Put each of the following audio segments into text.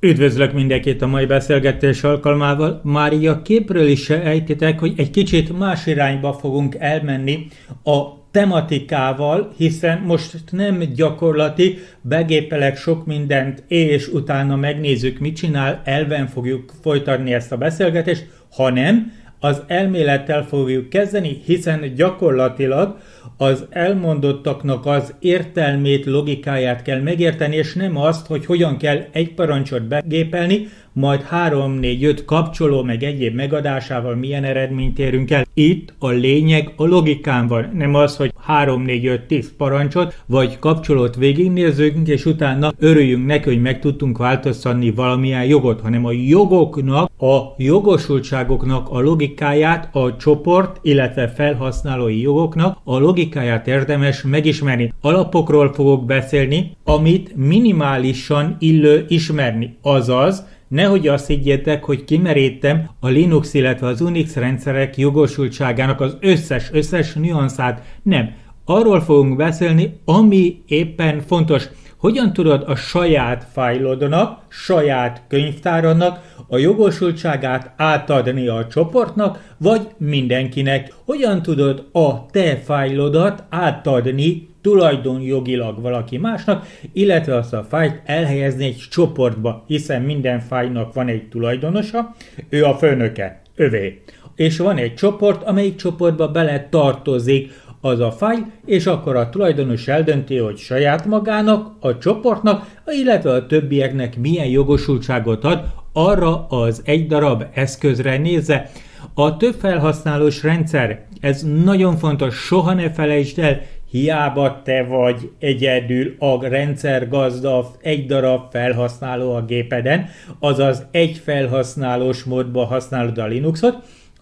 Üdvözlök mindenkit a mai beszélgetés alkalmával. Már így a képről is ejtitek, hogy egy kicsit más irányba fogunk elmenni a tematikával, hiszen most nem gyakorlati, begépelek sok mindent, és utána megnézzük, mit csinál, elven fogjuk folytatni ezt a beszélgetést, hanem az elmélettel fogjuk kezdeni, hiszen gyakorlatilag az elmondottaknak az értelmét, logikáját kell megérteni, és nem azt, hogy hogyan kell egy parancsot begépelni, majd 3-4-5 kapcsoló meg egyéb megadásával milyen eredményt érünk el. Itt a lényeg a logikán van, nem az, hogy 3-4-5-10 parancsot vagy kapcsolót végignézzünk, és utána örüljünk neki, hogy meg tudtunk változtatni valamilyen jogot, hanem a jogoknak, a jogosultságoknak a logikáját, a csoport, illetve felhasználói jogoknak a logikáját érdemes megismerni. Alapokról fogok beszélni, amit minimálisan illő ismerni, azaz Nehogy azt higgyétek, hogy kimerítem a Linux, illetve az Unix rendszerek jogosultságának az összes, összes nüanszát. Nem. Arról fogunk beszélni, ami éppen fontos. Hogyan tudod a saját fájlodnak, saját könyvtáradnak a jogosultságát átadni a csoportnak, vagy mindenkinek? Hogyan tudod a te fájlodat átadni tulajdonjogilag valaki másnak, illetve azt a fájlt elhelyezni egy csoportba, hiszen minden fájlnak van egy tulajdonosa, ő a főnöke, övé. És van egy csoport, amelyik csoportba bele tartozik az a fájl, és akkor a tulajdonos eldönti, hogy saját magának, a csoportnak, illetve a többieknek milyen jogosultságot ad arra az egy darab eszközre nézve. A több felhasználós rendszer, ez nagyon fontos, soha ne felejtsd el, hiába te vagy egyedül a rendszergazda egy darab felhasználó a gépeden, azaz egy felhasználós módban használod a Linuxot,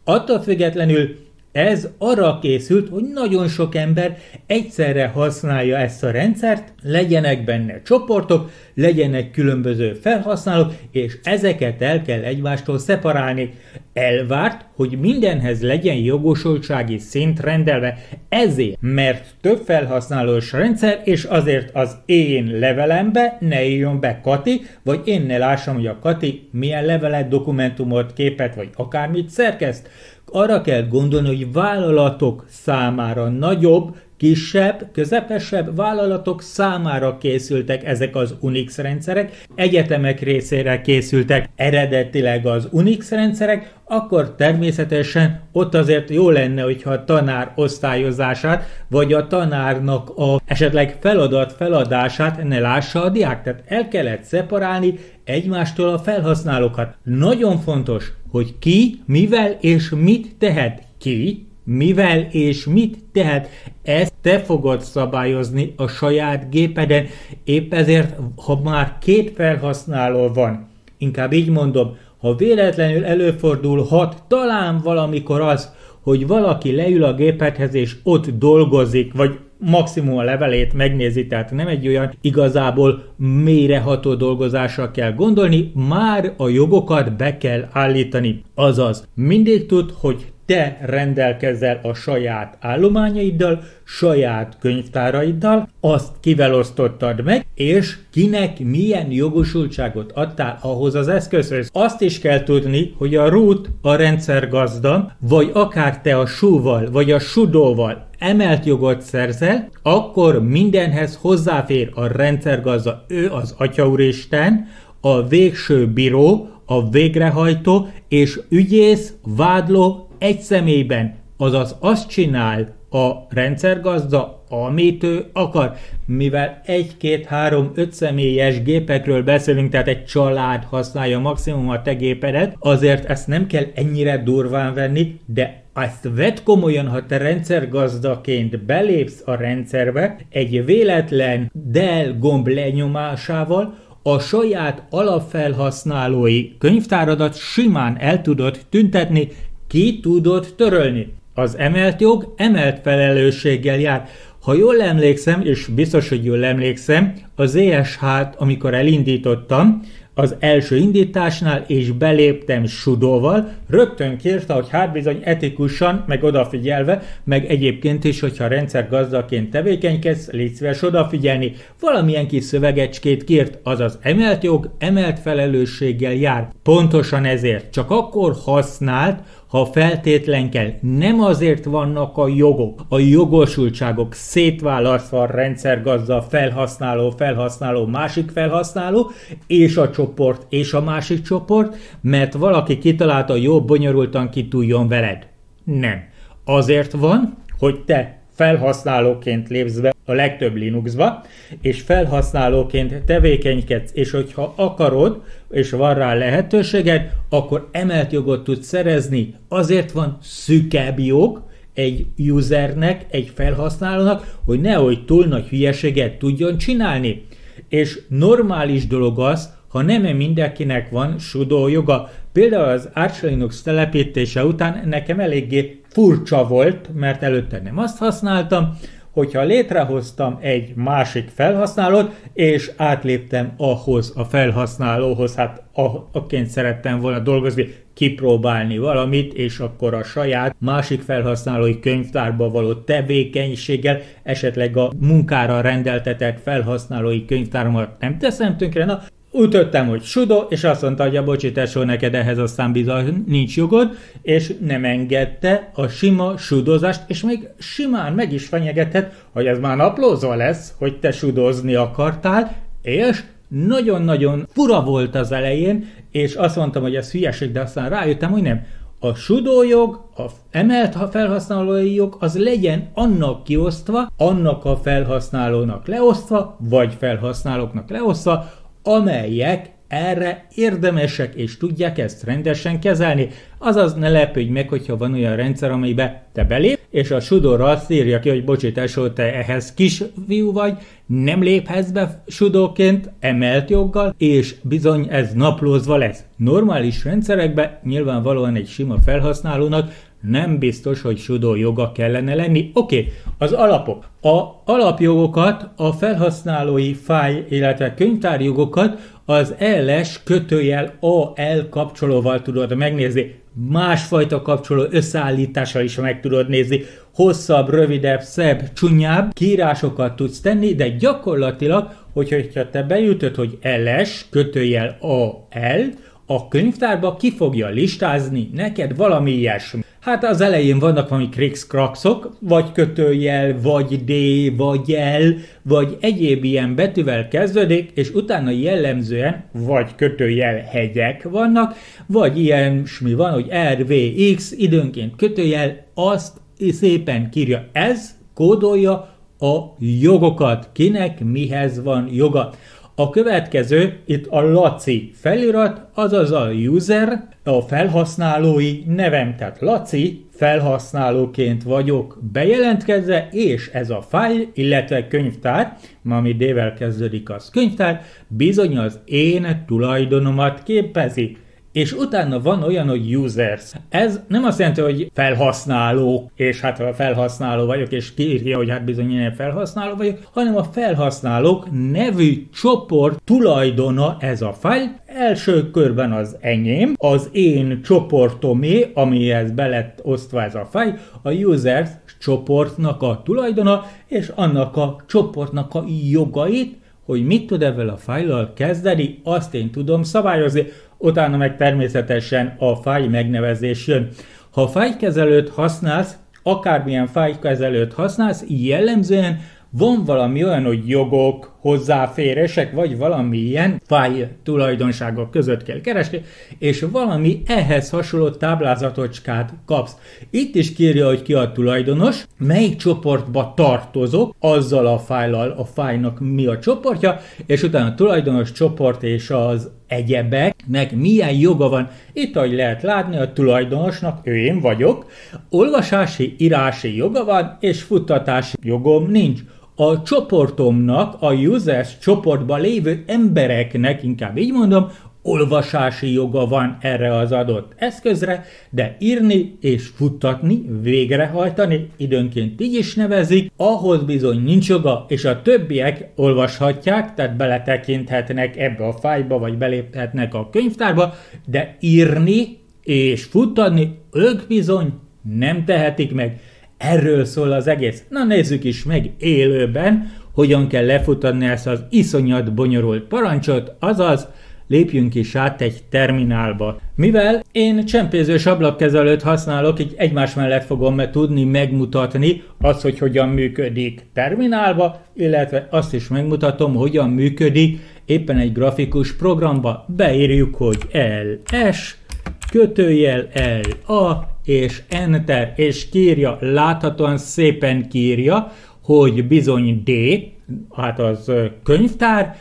attól függetlenül ez arra készült, hogy nagyon sok ember egyszerre használja ezt a rendszert, legyenek benne csoportok, legyenek különböző felhasználók, és ezeket el kell egymástól szeparálni. Elvárt, hogy mindenhez legyen jogosultsági szint rendelve. Ezért, mert több felhasználós rendszer, és azért az én levelembe ne írjon be Kati, vagy én ne lássam, hogy a Kati milyen levelet, dokumentumot, képet, vagy akármit szerkeszt arra kell gondolni, hogy vállalatok számára nagyobb, kisebb, közepesebb vállalatok számára készültek ezek az Unix rendszerek, egyetemek részére készültek eredetileg az Unix rendszerek, akkor természetesen ott azért jó lenne, hogyha a tanár osztályozását, vagy a tanárnak a esetleg feladat feladását ne lássa a diák. Tehát el kellett szeparálni egymástól a felhasználókat. Nagyon fontos, hogy ki, mivel és mit tehet. Ki, mivel és mit tehet. Ezt te fogod szabályozni a saját gépeden. Épp ezért, ha már két felhasználó van, inkább így mondom, ha véletlenül előfordulhat talán valamikor az, hogy valaki leül a gépedhez és ott dolgozik, vagy maximum a levelét megnézi, tehát nem egy olyan igazából mélyreható dolgozásra kell gondolni, már a jogokat be kell állítani. Azaz, mindig tud, hogy te rendelkezel a saját állományaiddal, saját könyvtáraiddal, azt kivel osztottad meg, és kinek milyen jogosultságot adtál ahhoz az eszközhöz. Azt is kell tudni, hogy a root a rendszer gazda, vagy akár te a súval, vagy a sudóval emelt jogot szerzel, akkor mindenhez hozzáfér a rendszergazda, ő az Atya Úristen, a végső bíró, a végrehajtó és ügyész, vádló egy személyben, azaz azt csinál a rendszergazda, amit ő akar. Mivel egy, két, három, öt személyes gépekről beszélünk, tehát egy család használja maximum a te gépedet, azért ezt nem kell ennyire durván venni, de azt vedd komolyan, ha te rendszergazdaként belépsz a rendszerbe egy véletlen del gomb lenyomásával, a saját alapfelhasználói könyvtáradat simán el tudod tüntetni, ki tudod törölni. Az emelt jog emelt felelősséggel jár. Ha jól emlékszem, és biztos, hogy jól emlékszem, az ESH-t, amikor elindítottam, az első indításnál, és beléptem sudóval, rögtön kérte, hogy hát bizony etikusan, meg odafigyelve, meg egyébként is, hogyha rendszergazdaként tevékenykedsz, légy szíves odafigyelni, valamilyen kis szövegecskét kért, azaz emelt jog, emelt felelősséggel jár. Pontosan ezért csak akkor használt, ha feltétlen kell. Nem azért vannak a jogok, a jogosultságok szétválasztva a rendszergazda, felhasználó, felhasználó, másik felhasználó, és a csoport, és a másik csoport, mert valaki kitalálta, jó, bonyolultan kitújjon veled. Nem. Azért van, hogy te felhasználóként lépsz be a legtöbb Linuxba, és felhasználóként tevékenykedsz, és hogyha akarod, és van rá lehetőséged, akkor emelt jogot tudsz szerezni. Azért van szükebb jog egy usernek, egy felhasználónak, hogy nehogy túl nagy hülyeséget tudjon csinálni. És normális dolog az, ha nem mindenkinek van sudo joga. Például az Arch Linux telepítése után nekem eléggé furcsa volt, mert előtte nem azt használtam, hogyha létrehoztam egy másik felhasználót, és átléptem ahhoz a felhasználóhoz, hát aként szerettem volna dolgozni, kipróbálni valamit, és akkor a saját másik felhasználói könyvtárba való tevékenységgel, esetleg a munkára rendeltetett felhasználói könyvtáromat nem teszem tönkre, na ütöttem, hogy sudo, és azt mondta, hogy a bocsi tesó, neked ehhez aztán bizony nincs jogod, és nem engedte a sima sudozást, és még simán meg is fenyegetett, hogy ez már naplózva lesz, hogy te sudozni akartál, és nagyon-nagyon fura volt az elején, és azt mondtam, hogy ez hülyeség, de aztán rájöttem, hogy nem. A jog, a emelt felhasználói jog, az legyen annak kiosztva, annak a felhasználónak leosztva, vagy felhasználóknak leosztva, amelyek erre érdemesek, és tudják ezt rendesen kezelni. Azaz ne lepődj meg, hogyha van olyan rendszer, amelybe te belép, és a sudor azt írja ki, hogy bocsi tesó, te ehhez kisfiú vagy, nem léphetsz be sudóként, emelt joggal, és bizony ez naplózva lesz. Normális rendszerekben nyilvánvalóan egy sima felhasználónak nem biztos, hogy sudo joga kellene lenni. Oké, okay, az alapok. A alapjogokat, a felhasználói fáj, illetve könyvtárjogokat az LS kötőjel AL kapcsolóval tudod megnézni. Másfajta kapcsoló összeállítással is meg tudod nézni. Hosszabb, rövidebb, szebb, csúnyább kiírásokat tudsz tenni, de gyakorlatilag, hogyha te beütöd, hogy LS kötőjel AL, a könyvtárba ki fogja listázni neked valami ilyesmi. Hát az elején vannak valami krikszkrakszok, vagy kötőjel, vagy D, vagy L, vagy egyéb ilyen betűvel kezdődik, és utána jellemzően vagy kötőjel hegyek vannak, vagy ilyen mi van, hogy RVX időnként kötőjel, azt szépen kírja. Ez kódolja a jogokat, kinek mihez van joga. A következő, itt a Laci felirat, azaz a user, a felhasználói nevem, tehát Laci felhasználóként vagyok bejelentkezve, és ez a fájl, illetve könyvtár, ami D-vel kezdődik az könyvtár, bizony az én tulajdonomat képezi és utána van olyan, hogy users. Ez nem azt jelenti, hogy felhasználó, és hát a felhasználó vagyok, és kiírja, hogy hát bizony én felhasználó vagyok, hanem a felhasználók nevű csoport tulajdona ez a fájl. Első körben az enyém, az én csoportomé, amihez be lett osztva ez a fájl, a users csoportnak a tulajdona, és annak a csoportnak a jogait, hogy mit tud ezzel a fájlal kezdeni, azt én tudom szabályozni utána meg természetesen a fáj megnevezés jön. Ha fájkezelőt használsz, akármilyen fájkezelőt használsz, jellemzően van valami olyan, hogy jogok, hozzáférések, vagy valami ilyen fáj tulajdonságok között kell keresni, és valami ehhez hasonló táblázatocskát kapsz. Itt is kírja, hogy ki a tulajdonos, melyik csoportba tartozok, azzal a fájlal a fájnak mi a csoportja, és utána a tulajdonos csoport és az egyebeknek milyen joga van. Itt, ahogy lehet látni, a tulajdonosnak, ő én vagyok, olvasási, írási joga van, és futtatási jogom nincs a csoportomnak, a users csoportban lévő embereknek, inkább így mondom, olvasási joga van erre az adott eszközre, de írni és futtatni, végrehajtani, időnként így is nevezik, ahhoz bizony nincs joga, és a többiek olvashatják, tehát beletekinthetnek ebbe a fájba, vagy beléphetnek a könyvtárba, de írni és futtatni ők bizony nem tehetik meg. Erről szól az egész. Na nézzük is meg élőben, hogyan kell lefutatni ezt az iszonyat bonyolult parancsot, azaz lépjünk is át egy terminálba. Mivel én csempézős ablakkezelőt használok, így egymás mellett fogom tudni megmutatni azt, hogy hogyan működik terminálba, illetve azt is megmutatom, hogyan működik éppen egy grafikus programba. Beírjuk, hogy LS, kötőjel L, A, és Enter, és kírja, láthatóan szépen kírja, hogy bizony D, hát az könyvtár,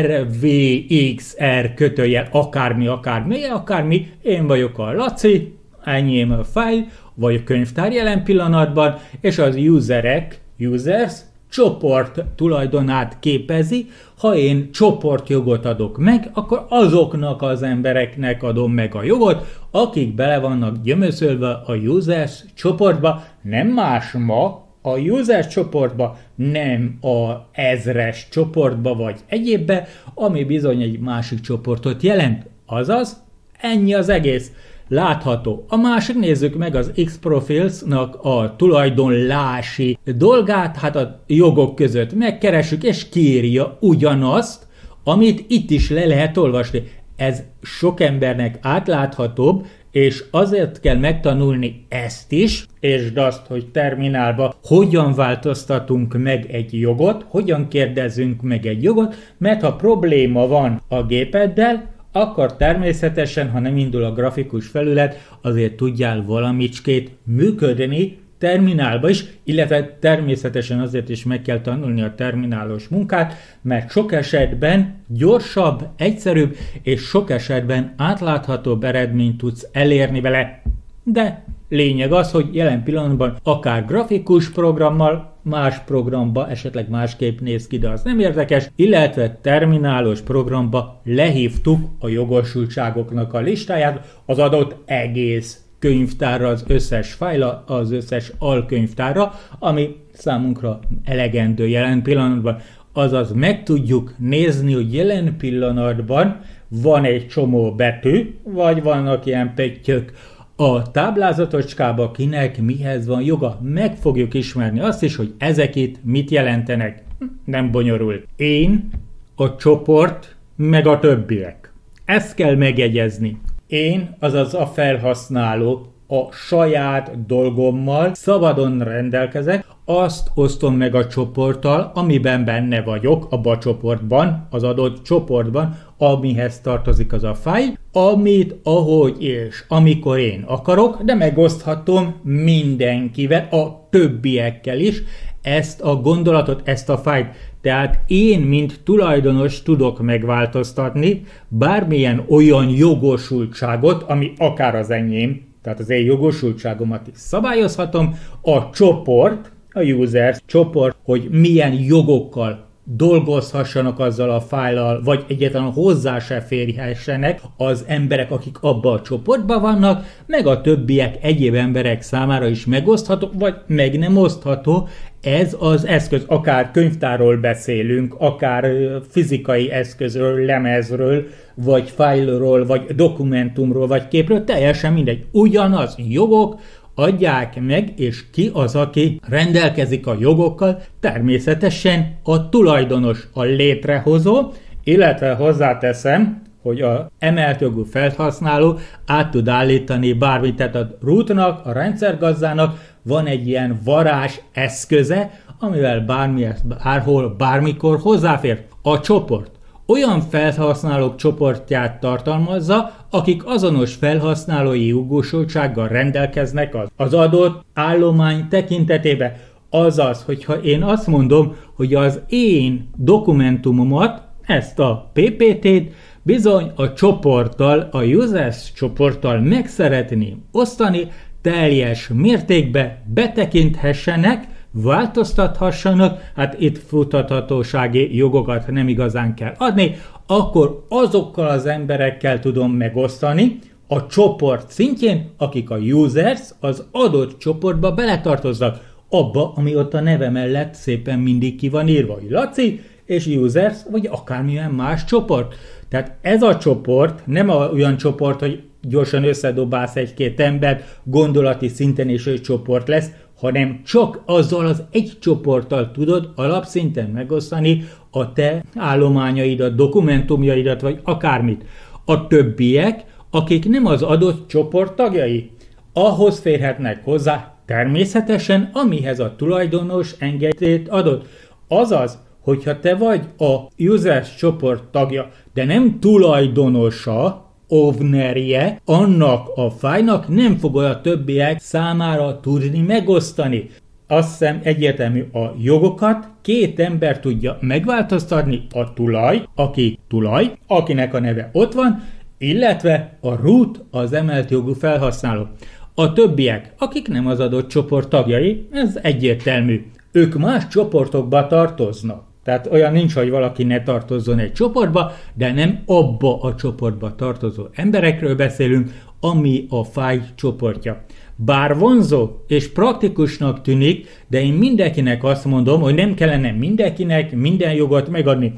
RVXR kötőjel akármi, akármi, akármi, én vagyok a Laci, enyém a fájl, vagy a könyvtár jelen pillanatban, és az userek, users, csoport tulajdonát képezi, ha én csoportjogot adok meg, akkor azoknak az embereknek adom meg a jogot, akik bele vannak gyömöszölve a users csoportba, nem más ma, a user csoportba, nem a ezres csoportba vagy egyébbe, ami bizony egy másik csoportot jelent. Azaz, ennyi az egész. Látható. A másik nézzük meg az X-Profilsnak a tulajdonlási dolgát, hát a jogok között megkeresük, és kírja ugyanazt, amit itt is le lehet olvasni. Ez sok embernek átláthatóbb, és azért kell megtanulni ezt is, és azt, hogy terminálba hogyan változtatunk meg egy jogot, hogyan kérdezünk meg egy jogot, mert ha probléma van a gépeddel, akkor természetesen, ha nem indul a grafikus felület, azért tudjál valamicskét működni, terminálba is, illetve természetesen azért is meg kell tanulni a terminálos munkát, mert sok esetben gyorsabb, egyszerűbb és sok esetben átláthatóbb eredményt tudsz elérni vele. De lényeg az, hogy jelen pillanatban akár grafikus programmal, más programba esetleg másképp néz ki, de az nem érdekes, illetve terminálos programba lehívtuk a jogosultságoknak a listáját az adott egész könyvtárra, az összes fájla, az összes alkönyvtárra, ami számunkra elegendő jelen pillanatban. Azaz meg tudjuk nézni, hogy jelen pillanatban van egy csomó betű, vagy vannak ilyen pettyök a táblázatocskába kinek mihez van joga, meg fogjuk ismerni azt is, hogy ezek itt mit jelentenek. Nem bonyolult. Én, a csoport, meg a többiek. Ezt kell megjegyezni. Én, azaz a felhasználó a saját dolgommal szabadon rendelkezek, azt osztom meg a csoporttal, amiben benne vagyok, abban a csoportban, az adott csoportban, amihez tartozik az a fájl, amit ahogy és amikor én akarok, de megoszthatom mindenkivel, a többiekkel is, ezt a gondolatot, ezt a fájlt. Tehát én, mint tulajdonos tudok megváltoztatni bármilyen olyan jogosultságot, ami akár az enyém, tehát az én jogosultságomat is szabályozhatom, a csoport, a users csoport, hogy milyen jogokkal dolgozhassanak azzal a fájlal, vagy egyáltalán hozzá se férhessenek az emberek, akik abba a csoportban vannak, meg a többiek egyéb emberek számára is megosztható, vagy meg nem osztható. Ez az eszköz, akár könyvtárról beszélünk, akár fizikai eszközről, lemezről, vagy fájlról, vagy dokumentumról, vagy képről, teljesen mindegy. Ugyanaz jogok, adják meg, és ki az, aki rendelkezik a jogokkal, természetesen a tulajdonos, a létrehozó, illetve hozzáteszem, hogy a emelt jogú felhasználó át tud állítani bármit, tehát a rootnak, a rendszergazdának van egy ilyen varázs eszköze, amivel bármi, bárhol, bármikor hozzáfér. A csoport olyan felhasználók csoportját tartalmazza, akik azonos felhasználói jogosultsággal rendelkeznek az adott állomány tekintetében. Azaz, hogyha én azt mondom, hogy az én dokumentumomat, ezt a PPT-t bizony a csoporttal, a users csoporttal meg szeretném osztani, teljes mértékben betekinthessenek, változtathassanak, hát itt futathatósági jogokat nem igazán kell adni, akkor azokkal az emberekkel tudom megosztani, a csoport szintjén, akik a users az adott csoportba beletartoznak, abba, ami ott a neve mellett szépen mindig ki van írva, hogy Laci és users, vagy akármilyen más csoport. Tehát ez a csoport nem olyan csoport, hogy gyorsan összedobálsz egy-két embert, gondolati szinten is egy csoport lesz, hanem csak azzal az egy csoporttal tudod alapszinten megosztani a te állományaidat, dokumentumjaidat, vagy akármit. A többiek, akik nem az adott csoport tagjai, ahhoz férhetnek hozzá természetesen, amihez a tulajdonos engedélyt adott. Azaz, hogyha te vagy a users csoport tagja, de nem tulajdonosa, ovnerje, annak a fájnak nem fog a többiek számára tudni megosztani. Azt hiszem egyértelmű a jogokat, két ember tudja megváltoztatni a tulaj, aki tulaj, akinek a neve ott van, illetve a root az emelt jogú felhasználó. A többiek, akik nem az adott csoport tagjai, ez egyértelmű. Ők más csoportokba tartoznak. Tehát olyan nincs, hogy valaki ne tartozzon egy csoportba, de nem abba a csoportba tartozó emberekről beszélünk, ami a fáj csoportja. Bár vonzó és praktikusnak tűnik, de én mindenkinek azt mondom, hogy nem kellene mindenkinek minden jogot megadni.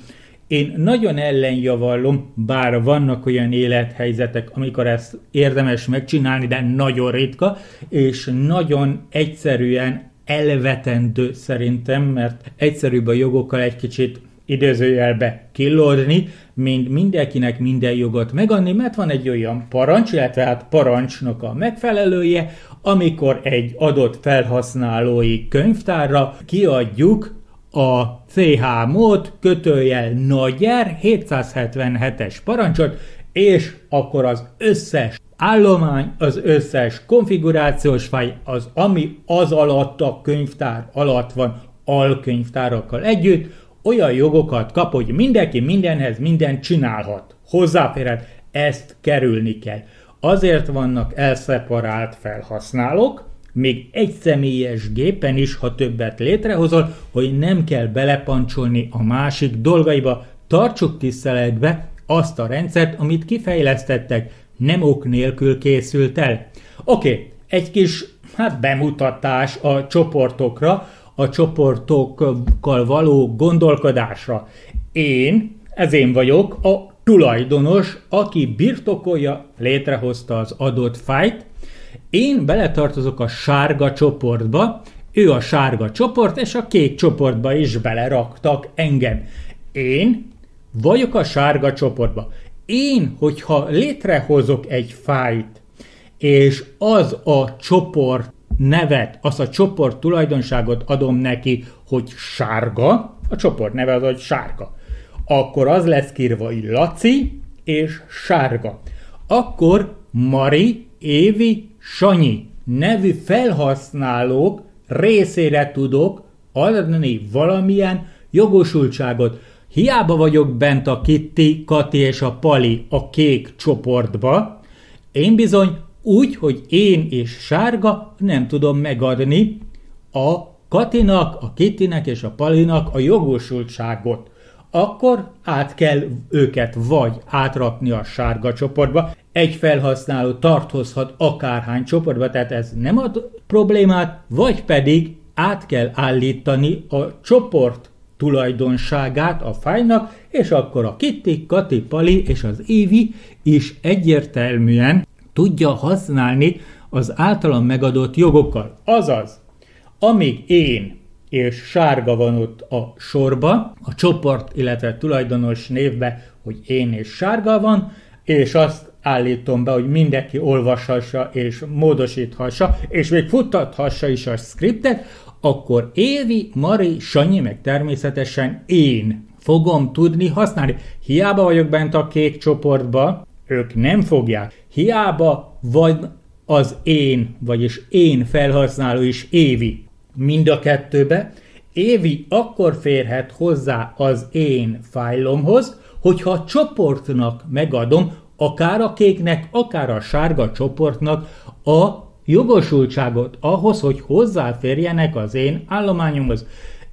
Én nagyon ellenjavallom, bár vannak olyan élethelyzetek, amikor ezt érdemes megcsinálni, de nagyon ritka, és nagyon egyszerűen elvetendő szerintem, mert egyszerűbb a jogokkal egy kicsit idézőjelbe killódni, mint mindenkinek minden jogot megadni, mert van egy olyan parancs, illetve hát parancsnak a megfelelője, amikor egy adott felhasználói könyvtárra kiadjuk a CH mód kötőjel nagyer 777-es parancsot, és akkor az összes állomány, az összes konfigurációs fáj, az ami az alatt a könyvtár alatt van, alkönyvtárakkal együtt, olyan jogokat kap, hogy mindenki mindenhez mindent csinálhat, hozzáférhet, ezt kerülni kell. Azért vannak elszeparált felhasználók, még egy személyes gépen is, ha többet létrehozol, hogy nem kell belepancsolni a másik dolgaiba, tartsuk tiszteletbe azt a rendszert, amit kifejlesztettek, nem ok nélkül készült el. Oké, okay, egy kis hát bemutatás a csoportokra, a csoportokkal való gondolkodásra. Én, ez én vagyok, a tulajdonos, aki birtokolja, létrehozta az adott fájt, én beletartozok a sárga csoportba, ő a sárga csoport, és a kék csoportba is beleraktak engem. Én vagyok a sárga csoportba. Én, hogyha létrehozok egy fájt, és az a csoport nevet, az a csoport tulajdonságot adom neki, hogy sárga, a csoport neve az, hogy sárga, akkor az lesz kírva, hogy Laci és sárga. Akkor Mari, Évi, Sanyi nevű felhasználók részére tudok adni valamilyen jogosultságot. Hiába vagyok bent a Kitty, Kati és a Pali a kék csoportba, én bizony úgy, hogy én és Sárga nem tudom megadni a Katinak, a Kittinek és a Palinak a jogosultságot. Akkor át kell őket vagy átrakni a sárga csoportba, egy felhasználó tartozhat akárhány csoportba, tehát ez nem ad problémát, vagy pedig át kell állítani a csoport tulajdonságát a fájnak, és akkor a Kitty, Kati, Pali és az Évi is egyértelműen tudja használni az általam megadott jogokkal. Azaz, amíg én és sárga van ott a sorba, a csoport, illetve tulajdonos névbe, hogy én és sárga van, és azt állítom be, hogy mindenki olvashassa és módosíthassa, és még futtathassa is a scriptet, akkor Évi, Mari, Sanyi, meg természetesen én fogom tudni használni. Hiába vagyok bent a kék csoportba, ők nem fogják. Hiába vagy az én, vagyis én felhasználó is Évi mind a kettőbe, Évi akkor férhet hozzá az én fájlomhoz, hogyha a csoportnak megadom, akár a kéknek, akár a sárga csoportnak a jogosultságot ahhoz, hogy hozzáférjenek az én állományomhoz.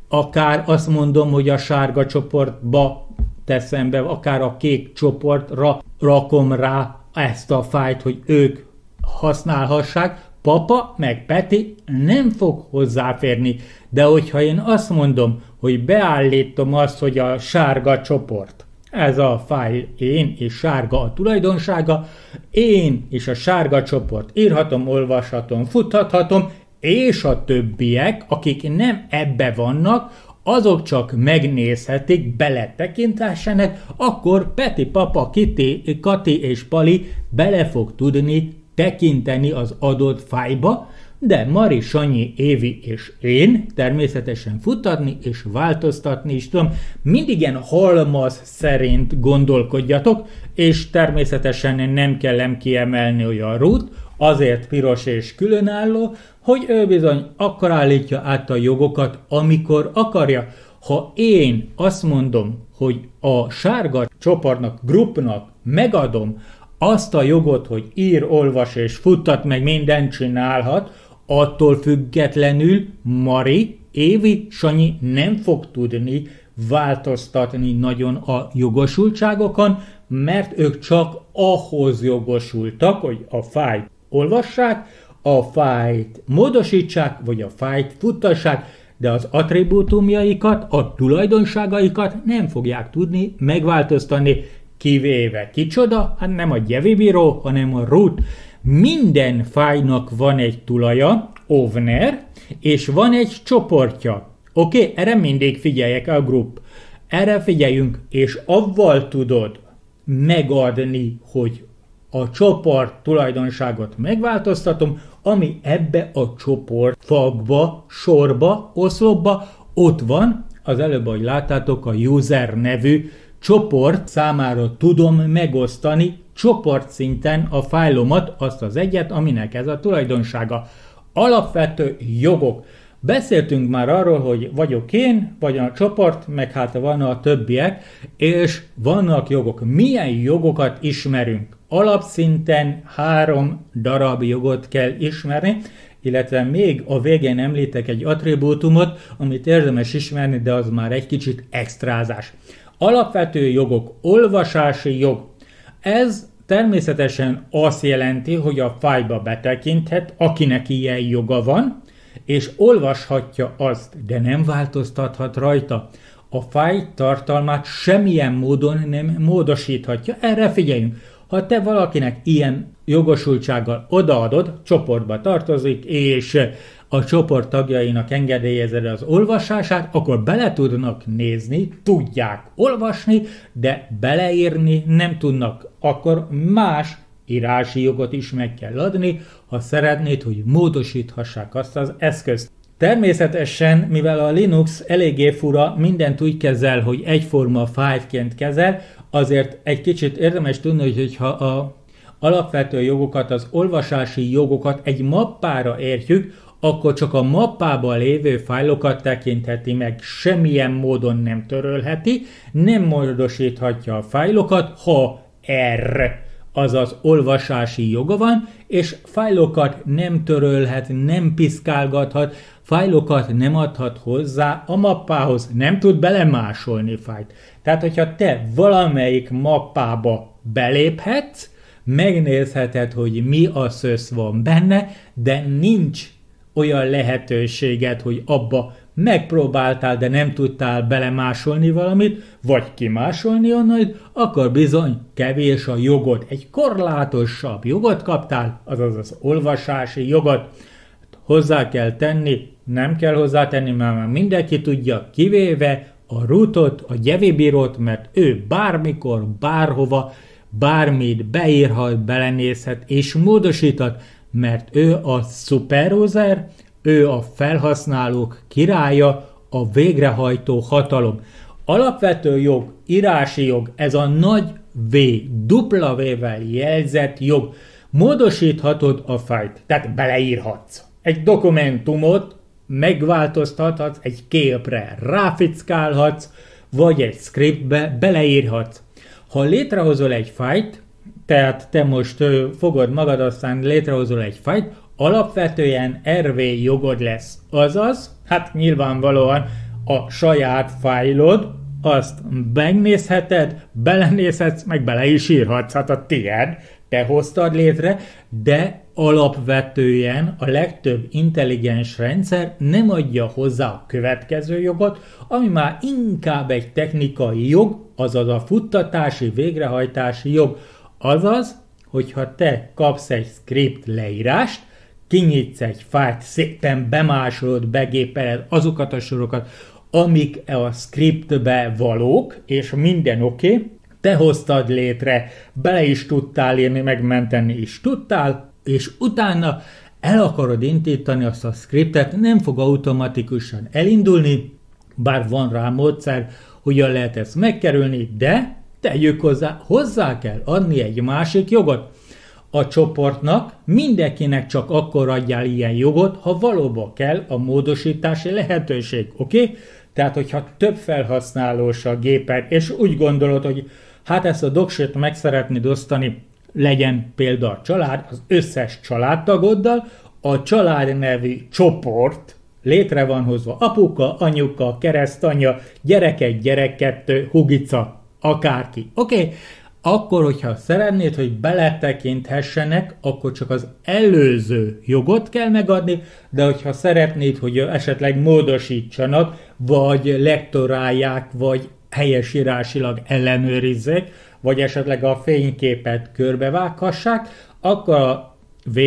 Akár azt mondom, hogy a sárga csoportba teszem be, akár a kék csoportra rakom rá ezt a fájt, hogy ők használhassák, papa meg Peti nem fog hozzáférni. De hogyha én azt mondom, hogy beállítom azt, hogy a sárga csoport, ez a fájl én és sárga a tulajdonsága, én és a sárga csoport. Írhatom, olvashatom, futhatom, és a többiek, akik nem ebbe vannak, azok csak megnézhetik, beletekintessenek, akkor Peti, Papa, Kiti, Kati és Pali bele fog tudni tekinteni az adott fájba, de Mari, Sanyi, Évi és én természetesen futtatni és változtatni is tudom. Mindig ilyen halmaz szerint gondolkodjatok, és természetesen nem kellem kiemelni, hogy a rút azért piros és különálló, hogy ő bizony akkor állítja át a jogokat, amikor akarja. Ha én azt mondom, hogy a sárga csoportnak, grupnak megadom azt a jogot, hogy ír, olvas és futtat meg mindent csinálhat, attól függetlenül Mari, Évi, Sanyi nem fog tudni változtatni nagyon a jogosultságokon, mert ők csak ahhoz jogosultak, hogy a fájt olvassák, a fájt módosítsák, vagy a fájt futtassák, de az attribútumjaikat, a tulajdonságaikat nem fogják tudni megváltoztatni, kivéve kicsoda, hát nem a gyevibíró, hanem a root. Minden fájnak van egy tulaja, ovner, és van egy csoportja. Oké, okay? erre mindig figyeljek a grup. Erre figyeljünk, és avval tudod megadni, hogy a csoport tulajdonságot megváltoztatom, ami ebbe a csoport fagba, sorba, oszlopba ott van, az előbb, ahogy láttátok, a user nevű csoport számára tudom megosztani csoport szinten a fájlomat, azt az egyet, aminek ez a tulajdonsága. Alapvető jogok. Beszéltünk már arról, hogy vagyok én, vagy a csoport, meg hát van a többiek, és vannak jogok. Milyen jogokat ismerünk? Alapszinten három darab jogot kell ismerni, illetve még a végén említek egy attribútumot, amit érdemes ismerni, de az már egy kicsit extrázás. Alapvető jogok, olvasási jog. Ez természetesen azt jelenti, hogy a fájba betekinthet, akinek ilyen joga van, és olvashatja azt, de nem változtathat rajta. A fáj tartalmát semmilyen módon nem módosíthatja. Erre figyeljünk. Ha te valakinek ilyen jogosultsággal odaadod, csoportba tartozik, és a csoport tagjainak engedélyezed az olvasását, akkor bele tudnak nézni, tudják olvasni, de beleírni nem tudnak. Akkor más írási jogot is meg kell adni, ha szeretnéd, hogy módosíthassák azt az eszközt. Természetesen, mivel a Linux eléggé fura, mindent úgy kezel, hogy egyforma fájlként kezel, azért egy kicsit érdemes tudni, hogy ha a alapvető jogokat, az olvasási jogokat egy mappára értjük, akkor csak a mappában lévő fájlokat tekintheti meg, semmilyen módon nem törölheti, nem módosíthatja a fájlokat, ha R, azaz olvasási joga van, és fájlokat nem törölhet, nem piszkálgathat, fájlokat nem adhat hozzá a mappához, nem tud belemásolni fájt. Tehát, hogyha te valamelyik mappába beléphetsz, megnézheted, hogy mi a szösz van benne, de nincs olyan lehetőséget, hogy abba megpróbáltál, de nem tudtál belemásolni valamit, vagy kimásolni onnan, akkor bizony kevés a jogot. Egy korlátosabb jogot kaptál, azaz az olvasási jogot. Hozzá kell tenni, nem kell hozzátenni, mert már mindenki tudja, kivéve a rootot, a gyevibírót, mert ő bármikor, bárhova, bármit beírhat, belenézhet és módosíthat, mert ő a superuser, ő a felhasználók királya, a végrehajtó hatalom. Alapvető jog, írási jog, ez a nagy V, dupla V-vel jelzett jog. Módosíthatod a fájt, tehát beleírhatsz. Egy dokumentumot megváltoztathatsz, egy képre ráfickálhatsz, vagy egy scriptbe beleírhatsz. Ha létrehozol egy fájt, tehát te most fogod magad, aztán létrehozol egy fájt, alapvetően RV jogod lesz. Azaz, hát nyilvánvalóan a saját fájlod, azt megnézheted, belenézhetsz, meg bele is írhatsz, hát a tied, te hoztad létre, de alapvetően a legtöbb intelligens rendszer nem adja hozzá a következő jogot, ami már inkább egy technikai jog, azaz a futtatási, végrehajtási jog. Azaz, hogyha te kapsz egy script leírást, kinyitsz egy fájt, szépen bemásolod, begépeled azokat a sorokat, amik a scriptbe valók, és minden oké, okay, te hoztad létre, bele is tudtál írni, megmenteni is tudtál, és utána el akarod indítani azt a scriptet, nem fog automatikusan elindulni, bár van rá módszer, hogyan lehet ezt megkerülni, de tegyük hozzá, hozzá kell adni egy másik jogot. A csoportnak mindenkinek csak akkor adjál ilyen jogot, ha valóban kell a módosítási lehetőség, oké? Okay? Tehát, hogyha több felhasználós a géped, és úgy gondolod, hogy hát ezt a doksit meg szeretnéd osztani, legyen példa a család, az összes családtagoddal, a család nevű csoport létre van hozva apuka, anyuka, keresztanyja, gyerek gyerekkettő, hugica, akárki. Oké, okay? akkor, hogyha szeretnéd, hogy beletekinthessenek, akkor csak az előző jogot kell megadni, de hogyha szeretnéd, hogy esetleg módosítsanak, vagy lektorálják, vagy helyesírásilag ellenőrizzék, vagy esetleg a fényképet körbevághassák, akkor a V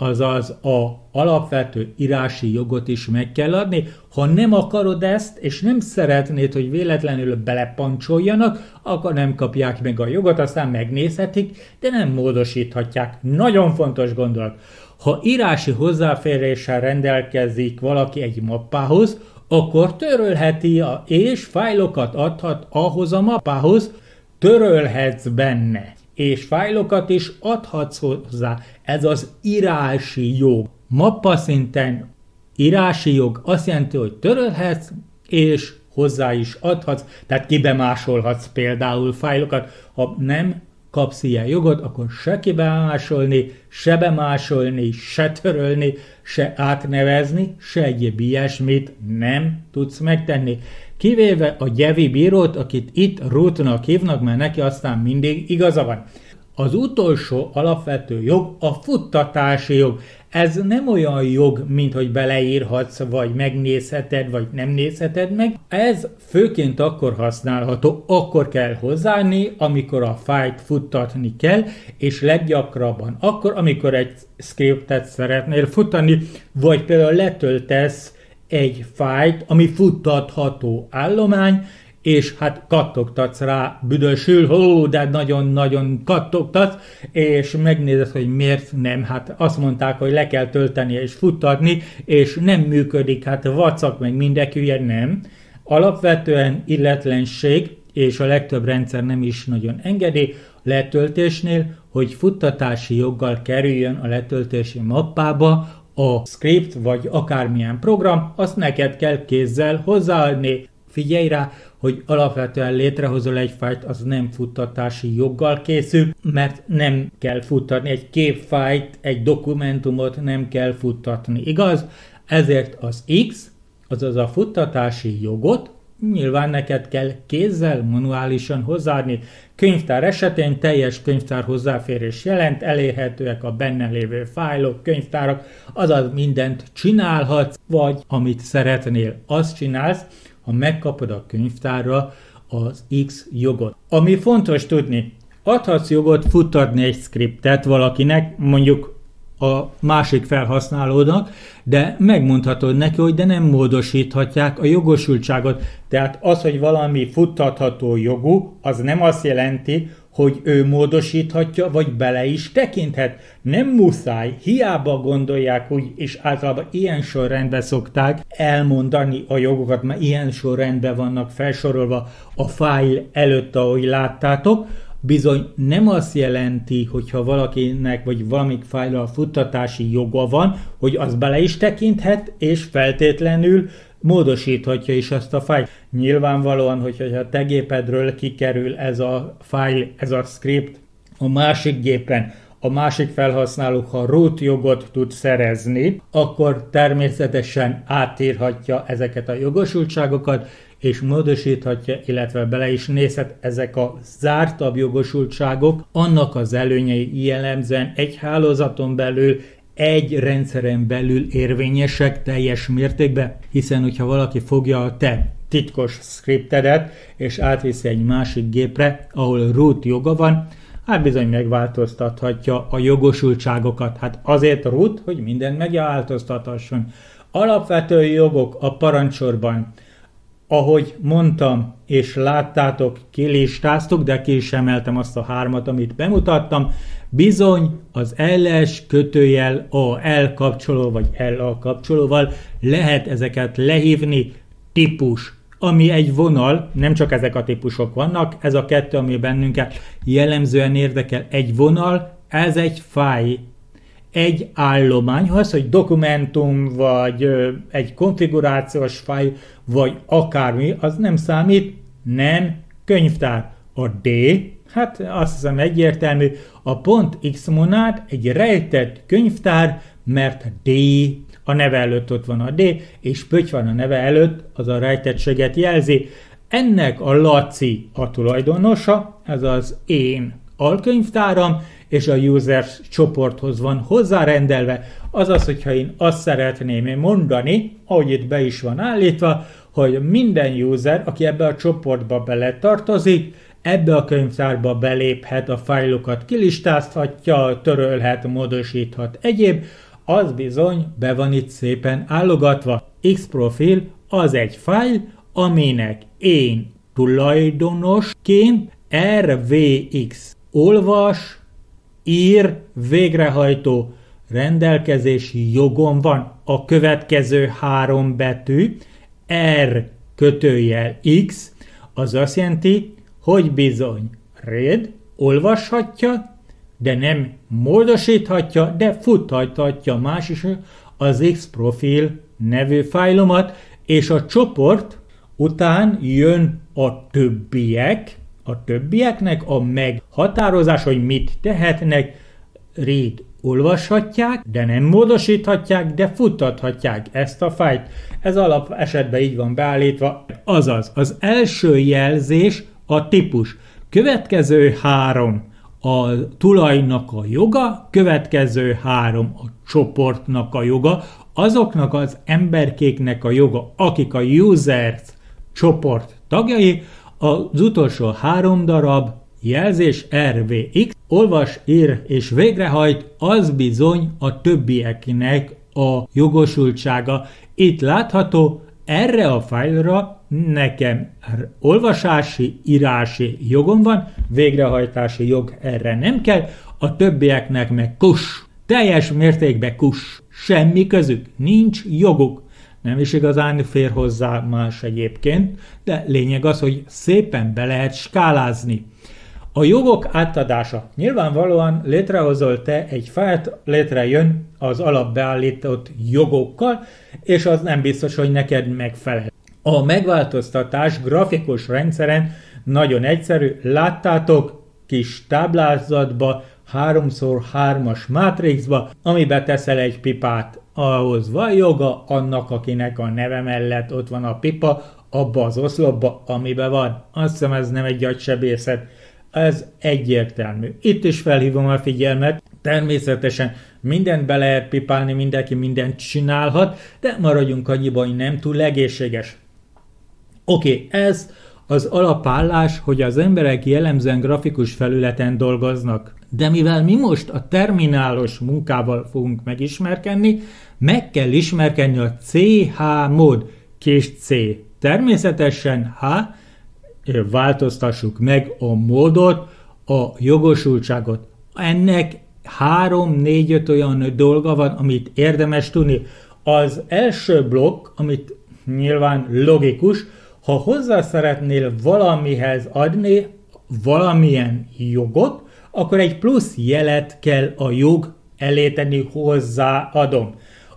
azaz a alapvető írási jogot is meg kell adni. Ha nem akarod ezt, és nem szeretnéd, hogy véletlenül belepancsoljanak, akkor nem kapják meg a jogot, aztán megnézhetik, de nem módosíthatják. Nagyon fontos gondolat. Ha írási hozzáféréssel rendelkezik valaki egy mappához, akkor törölheti a, és fájlokat adhat ahhoz a mappához, törölhetsz benne és fájlokat is adhatsz hozzá. Ez az írási jog. Mappa szinten írási jog azt jelenti, hogy törölhetsz, és hozzá is adhatsz, tehát kibemásolhatsz például fájlokat. Ha nem kapsz ilyen jogot, akkor se kibemásolni, se bemásolni, se törölni, se átnevezni, se egyéb ilyesmit nem tudsz megtenni. Kivéve a gyevi bírót, akit itt Rútnak hívnak, mert neki aztán mindig igaza van. Az utolsó alapvető jog a futtatási jog. Ez nem olyan jog, mint hogy beleírhatsz, vagy megnézheted, vagy nem nézheted meg. Ez főként akkor használható, akkor kell hozzáállni, amikor a fájt futtatni kell, és leggyakrabban akkor, amikor egy scriptet szeretnél futani, vagy például letöltesz egy fájt, ami futtatható állomány, és hát kattogtatsz rá büdösül, hó, de nagyon-nagyon kattogtatsz, és megnézed, hogy miért nem. Hát azt mondták, hogy le kell tölteni és futtatni, és nem működik, hát vacak meg mindenki, ugye nem. Alapvetően illetlenség, és a legtöbb rendszer nem is nagyon engedi letöltésnél, hogy futtatási joggal kerüljön a letöltési mappába, a script vagy akármilyen program, azt neked kell kézzel hozzáadni. Figyelj rá, hogy alapvetően létrehozol egy fájt, az nem futtatási joggal készül, mert nem kell futtatni. Egy képfájt, egy dokumentumot nem kell futtatni, igaz? Ezért az X, azaz a futtatási jogot nyilván neked kell kézzel, manuálisan hozzáadni. Könyvtár esetén teljes könyvtár hozzáférés jelent, elérhetőek a benne lévő fájlok, könyvtárak, azaz mindent csinálhatsz, vagy amit szeretnél, azt csinálsz, ha megkapod a könyvtárra az X jogot. Ami fontos tudni, adhatsz jogot futtatni egy skriptet valakinek, mondjuk a másik felhasználónak, de megmondhatod neki, hogy de nem módosíthatják a jogosultságot. Tehát az, hogy valami futtatható jogú, az nem azt jelenti, hogy ő módosíthatja, vagy bele is tekinthet. Nem muszáj, hiába gondolják úgy, és általában ilyen sorrendben szokták elmondani a jogokat, mert ilyen sorrendben vannak felsorolva a fájl előtt, ahogy láttátok, bizony nem azt jelenti, hogyha valakinek vagy valamik fájlal futtatási joga van, hogy az bele is tekinthet, és feltétlenül módosíthatja is azt a fájlt. Nyilvánvalóan, hogyha a te gépedről kikerül ez a fájl, ez a script a másik gépen, a másik felhasználó, ha root jogot tud szerezni, akkor természetesen átírhatja ezeket a jogosultságokat, és módosíthatja, illetve bele is nézhet ezek a zártabb jogosultságok, annak az előnyei jellemzően egy hálózaton belül egy rendszeren belül érvényesek teljes mértékben, hiszen hogyha valaki fogja a te titkos scriptedet, és átviszi egy másik gépre, ahol root joga van, hát bizony megváltoztathatja a jogosultságokat. Hát azért root, hogy mindent megváltoztathasson. Alapvető jogok a parancsorban, ahogy mondtam, és láttátok, kilistáztuk, de ki is emeltem azt a hármat, amit bemutattam, bizony az LS kötőjel a L kapcsoló, vagy L a kapcsolóval lehet ezeket lehívni típus ami egy vonal, nem csak ezek a típusok vannak, ez a kettő, ami bennünket jellemzően érdekel, egy vonal, ez egy fáj, egy állomány, az, hogy dokumentum, vagy egy konfigurációs fáj, vagy akármi, az nem számít, nem könyvtár. A D, hát azt hiszem egyértelmű, a pont X monád egy rejtett könyvtár, mert D a neve előtt ott van a D, és pöty van a neve előtt, az a rejtettséget jelzi. Ennek a Laci a tulajdonosa, ez az én alkönyvtáram, és a users csoporthoz van hozzárendelve, azaz, hogyha én azt szeretném mondani, ahogy itt be is van állítva, hogy minden user, aki ebbe a csoportba beletartozik, ebbe a könyvtárba beléphet, a fájlokat kilistázhatja, törölhet, módosíthat egyéb, az bizony be van itt szépen állogatva. X-profil az egy fájl, aminek én tulajdonosként RVX olvas, ír, végrehajtó rendelkezési jogom van. A következő három betű R kötőjel X az azt jelenti, hogy bizony read olvashatja, de nem módosíthatja, de futhatja más is az X-profil nevű fájlomat, és a csoport után jön a többiek, a többieknek a meghatározás, hogy mit tehetnek, read olvashatják, de nem módosíthatják, de futtathatják ezt a fájt. Ez alap esetben így van beállítva. Azaz, az első jelzés a típus. Következő három a tulajnak a joga, következő három a csoportnak a joga, azoknak az emberkéknek a joga, akik a users csoport tagjai, az utolsó három darab jelzés RVX, olvas, ír és végrehajt, az bizony a többieknek a jogosultsága. Itt látható, erre a fájlra nekem olvasási, írási jogom van, végrehajtási jog erre nem kell, a többieknek meg kus, teljes mértékben kus, semmi közük, nincs joguk. Nem is igazán fér hozzá más egyébként, de lényeg az, hogy szépen be lehet skálázni. A jogok átadása. Nyilvánvalóan létrehozol te egy fájlt, létrejön az alapbeállított jogokkal, és az nem biztos, hogy neked megfelel. A megváltoztatás grafikus rendszeren nagyon egyszerű. Láttátok kis táblázatba, 3x3-as mátrixba, amibe teszel egy pipát, ahhoz van joga, annak, akinek a neve mellett ott van a pipa, abba az oszlopba, amiben van. Azt hiszem ez nem egy agysebészet ez egyértelmű. Itt is felhívom a figyelmet, természetesen mindent be lehet pipálni, mindenki mindent csinálhat, de maradjunk annyiban, hogy nem túl egészséges. Oké, okay, ez az alapállás, hogy az emberek jellemzően grafikus felületen dolgoznak. De mivel mi most a terminálos munkával fogunk megismerkedni, meg kell ismerkedni a CH mód, kis C. Természetesen H változtassuk meg a módot, a jogosultságot. Ennek három, négy, öt olyan dolga van, amit érdemes tudni. Az első blokk, amit nyilván logikus, ha hozzá szeretnél valamihez adni valamilyen jogot, akkor egy plusz jelet kell a jog elé tenni hozzáadom.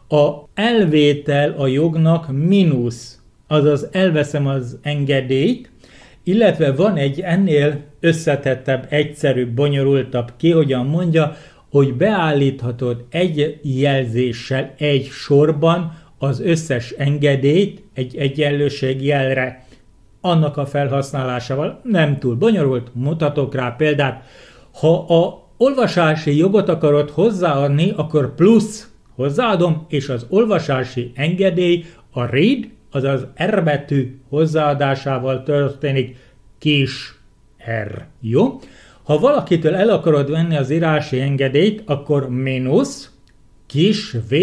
A elvétel a jognak mínusz, azaz elveszem az engedélyt, illetve van egy ennél összetettebb, egyszerűbb, bonyolultabb ki, hogyan mondja, hogy beállíthatod egy jelzéssel, egy sorban az összes engedélyt egy egyenlőségjelre annak a felhasználásával. Nem túl bonyolult, mutatok rá példát. Ha a olvasási jogot akarod hozzáadni, akkor plusz hozzáadom, és az olvasási engedély a read, azaz R betű hozzáadásával történik kis R. Jó? Ha valakitől el akarod venni az írási engedélyt, akkor mínusz, kis v,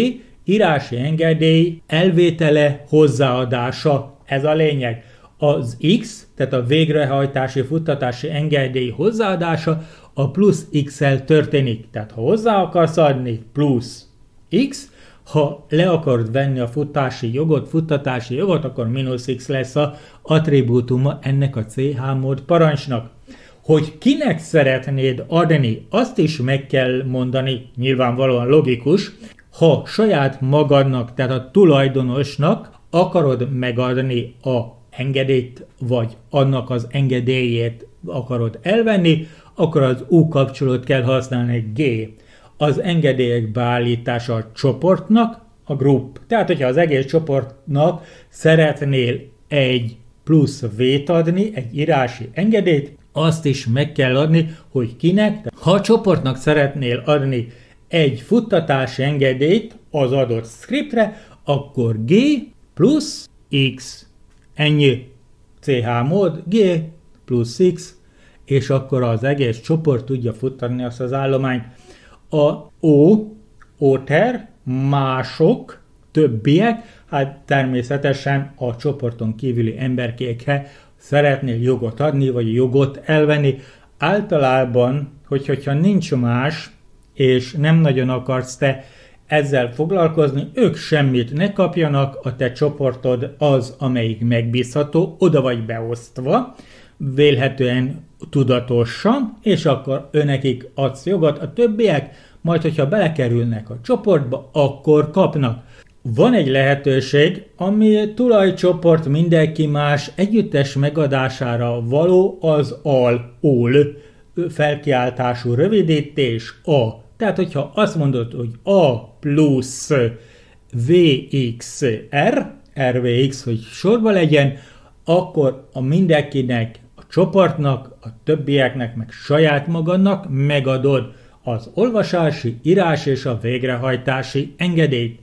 írási engedély elvétele hozzáadása. Ez a lényeg. Az X, tehát a végrehajtási futtatási engedély hozzáadása a plusz X-el történik. Tehát ha hozzá akarsz adni plusz X, ha le akarod venni a futási jogot, futtatási jogot, akkor mínusz X lesz a attribútuma ennek a CH mód parancsnak. Hogy kinek szeretnéd adni, azt is meg kell mondani, nyilvánvalóan logikus, ha saját magadnak, tehát a tulajdonosnak akarod megadni a engedélyt, vagy annak az engedélyét akarod elvenni, akkor az U kapcsolót kell használni G. Az engedélyek beállítása a csoportnak, a group. Tehát, hogyha az egész csoportnak szeretnél egy plusz V-t adni, egy írási engedélyt, azt is meg kell adni, hogy kinek. Ha a csoportnak szeretnél adni egy futtatási engedélyt az adott scriptre, akkor G plusz X. Ennyi CH mód, G plusz X, és akkor az egész csoport tudja futtatni azt az állományt. A O, óter, mások, többiek, hát természetesen a csoporton kívüli emberkékre szeretnél jogot adni, vagy jogot elvenni. Általában, hogy, hogyha nincs más, és nem nagyon akarsz te ezzel foglalkozni, ők semmit ne kapjanak, a te csoportod az, amelyik megbízható, oda vagy beosztva, vélhetően tudatosan, és akkor önekik adsz jogot, a többiek majd, hogyha belekerülnek a csoportba, akkor kapnak. Van egy lehetőség, ami tulajcsoport mindenki más együttes megadására való az al, ol felkiáltású rövidítés a. Tehát, hogyha azt mondod, hogy a plusz vxr, rvx, hogy sorba legyen, akkor a mindenkinek, csoportnak, a többieknek, meg saját magadnak megadod az olvasási, írás és a végrehajtási engedélyt.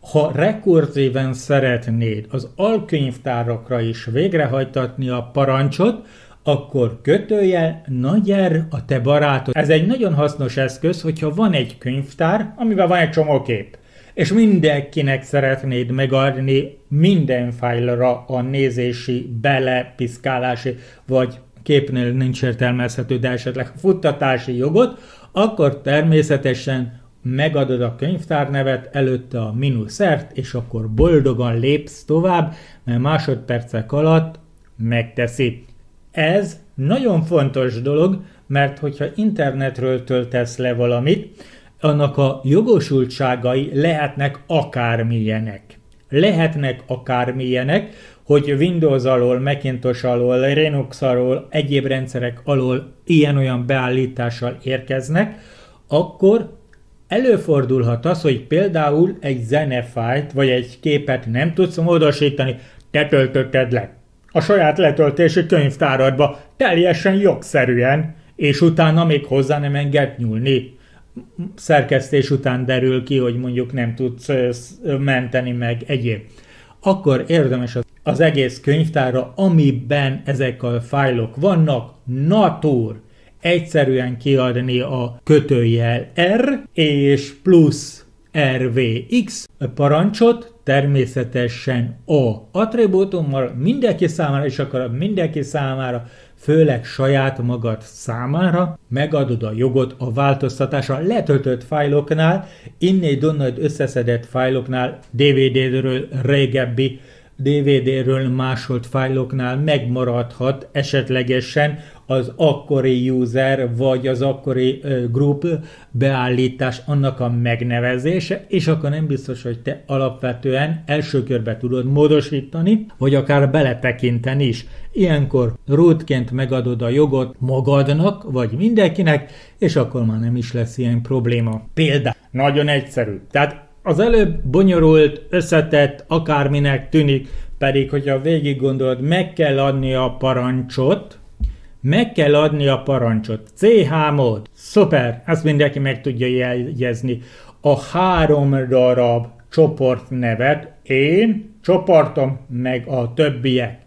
Ha rekurzíven szeretnéd az alkönyvtárakra is végrehajtatni a parancsot, akkor kötője nagy R a te barátod. Ez egy nagyon hasznos eszköz, hogyha van egy könyvtár, amiben van egy csomó kép, és mindenkinek szeretnéd megadni minden fájlra a nézési, belepiszkálási, vagy képnél nincs értelmezhető, de esetleg futtatási jogot, akkor természetesen megadod a könyvtárnevet, előtte a minuszert, és akkor boldogan lépsz tovább, mert másodpercek alatt megteszi. Ez nagyon fontos dolog, mert hogyha internetről töltesz le valamit, annak a jogosultságai lehetnek akármilyenek. Lehetnek akármilyenek, hogy Windows alól, Macintosh alól, Linux alól, egyéb rendszerek alól ilyen-olyan beállítással érkeznek, akkor előfordulhat az, hogy például egy zenefájt vagy egy képet nem tudsz módosítani, te töltötted le a saját letöltési könyvtáradba teljesen jogszerűen, és utána még hozzá nem enged nyúlni. Szerkesztés után derül ki, hogy mondjuk nem tudsz menteni meg egyéb. Akkor érdemes az egész könyvtára, amiben ezek a fájlok vannak, natur, egyszerűen kiadni a kötőjel R és plusz RVX parancsot, természetesen a attribútummal mindenki számára, és akkor mindenki számára, főleg saját magad számára megadod a jogot a változtatásra. Letöltött fájloknál, innét donnad összeszedett fájloknál, DVD-ről régebbi DVD-ről másolt fájloknál megmaradhat esetlegesen az akkori user vagy az akkori group beállítás annak a megnevezése, és akkor nem biztos, hogy te alapvetően első körbe tudod módosítani, vagy akár beletekinteni is. Ilyenkor rootként megadod a jogot magadnak, vagy mindenkinek, és akkor már nem is lesz ilyen probléma. Például nagyon egyszerű. Tehát az előbb bonyolult, összetett, akárminek tűnik, pedig, hogyha végig gondolod, meg kell adni a parancsot, meg kell adni a parancsot. CH mód. Szuper, ezt mindenki meg tudja jegyezni. A három darab csoportnevet én, csoportom, meg a többiek.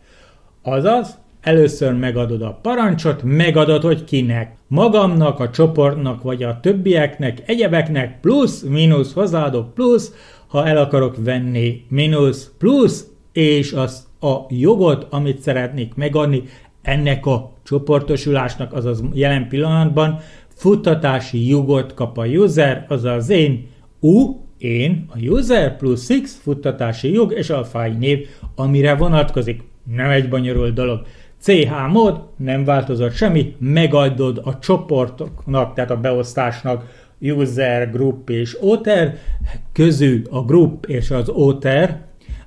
Azaz, először megadod a parancsot, megadod, hogy kinek. Magamnak, a csoportnak, vagy a többieknek, egyebeknek, plusz, mínusz, hozzáadok, plusz, ha el akarok venni, mínusz, plusz, és az a jogot, amit szeretnék megadni, ennek a csoportosulásnak, azaz jelen pillanatban futtatási jogot kap a user, azaz az én U, én, a user plusz X futtatási jog és a név, amire vonatkozik. Nem egy bonyolult dolog. CH mód, nem változott semmi, megadod a csoportoknak, tehát a beosztásnak user, group és oter, közül a group és az oter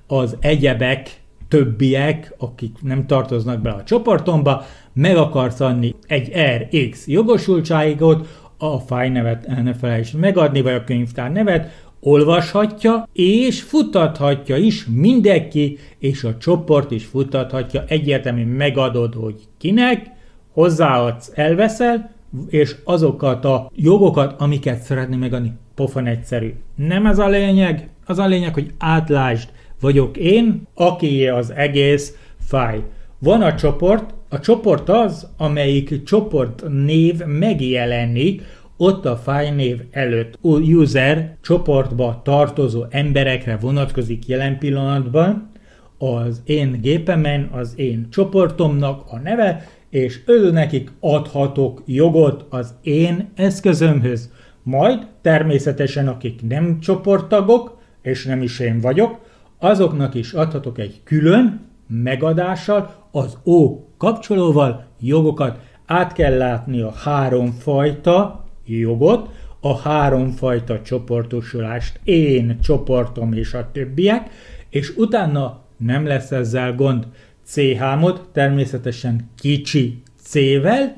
az egyebek többiek, akik nem tartoznak be a csoportomba, meg akarsz adni egy RX jogosultságot, a fájnevet el ne felejts megadni, vagy a könyvtár nevet, olvashatja és futathatja is mindenki, és a csoport is futathatja, egyértelmű megadod, hogy kinek, hozzáadsz, elveszel, és azokat a jogokat, amiket szeretné megadni, pofon egyszerű. Nem ez a lényeg, az a lényeg, hogy átlásd, vagyok én, aki az egész fáj. Van a csoport, a csoport az, amelyik csoport név megjelenik ott a fájnév előtt. User csoportba tartozó emberekre vonatkozik jelen pillanatban az én gépemen, az én csoportomnak a neve, és ő nekik adhatok jogot az én eszközömhöz. Majd természetesen akik nem csoporttagok, és nem is én vagyok, azoknak is adhatok egy külön megadással, az O kapcsolóval jogokat. Át kell látni a háromfajta jogot, a háromfajta csoportosulást, én, csoportom és a többiek, és utána nem lesz ezzel gond. CH-mod természetesen kicsi C-vel,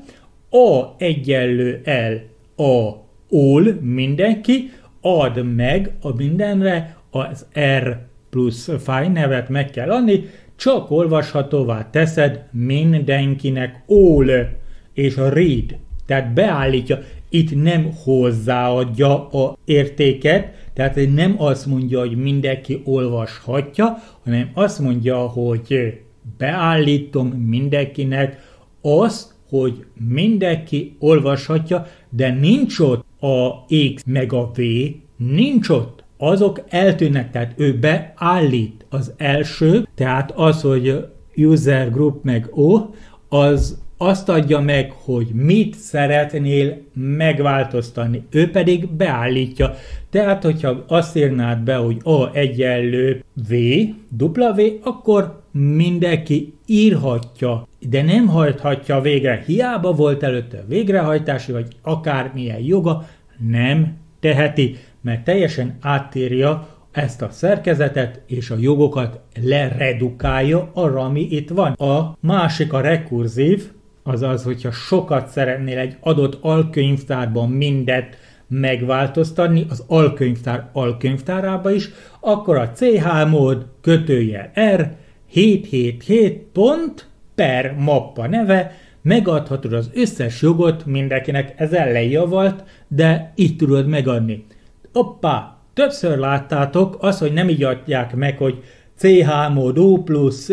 A egyenlő L, A ol mindenki, ad meg a mindenre az R plusz file nevet meg kell adni, csak olvashatóvá teszed mindenkinek all és read. Tehát beállítja, itt nem hozzáadja a értéket, tehát nem azt mondja, hogy mindenki olvashatja, hanem azt mondja, hogy beállítom mindenkinek azt, hogy mindenki olvashatja, de nincs ott a X meg a V, nincs ott. Azok eltűnnek, tehát ő beállít az első, tehát az, hogy user group meg O, az azt adja meg, hogy mit szeretnél megváltoztatni. Ő pedig beállítja. Tehát, hogyha azt írnád be, hogy A egyenlő V, dupla V, akkor mindenki írhatja, de nem hajthatja végre. Hiába volt előtte végrehajtási, vagy akármilyen joga, nem teheti mert teljesen áttírja ezt a szerkezetet és a jogokat leredukálja arra, ami itt van. A másik a rekurzív, azaz, hogyha sokat szeretnél egy adott alkönyvtárban mindet megváltoztatni, az alkönyvtár alkönyvtárába is, akkor a CH mód kötőjel R 777 pont per mappa neve, megadhatod az összes jogot mindenkinek, ez ellenjavalt, de így tudod megadni. Hoppá! Többször láttátok az, hogy nem így adják meg, hogy CH mód O plusz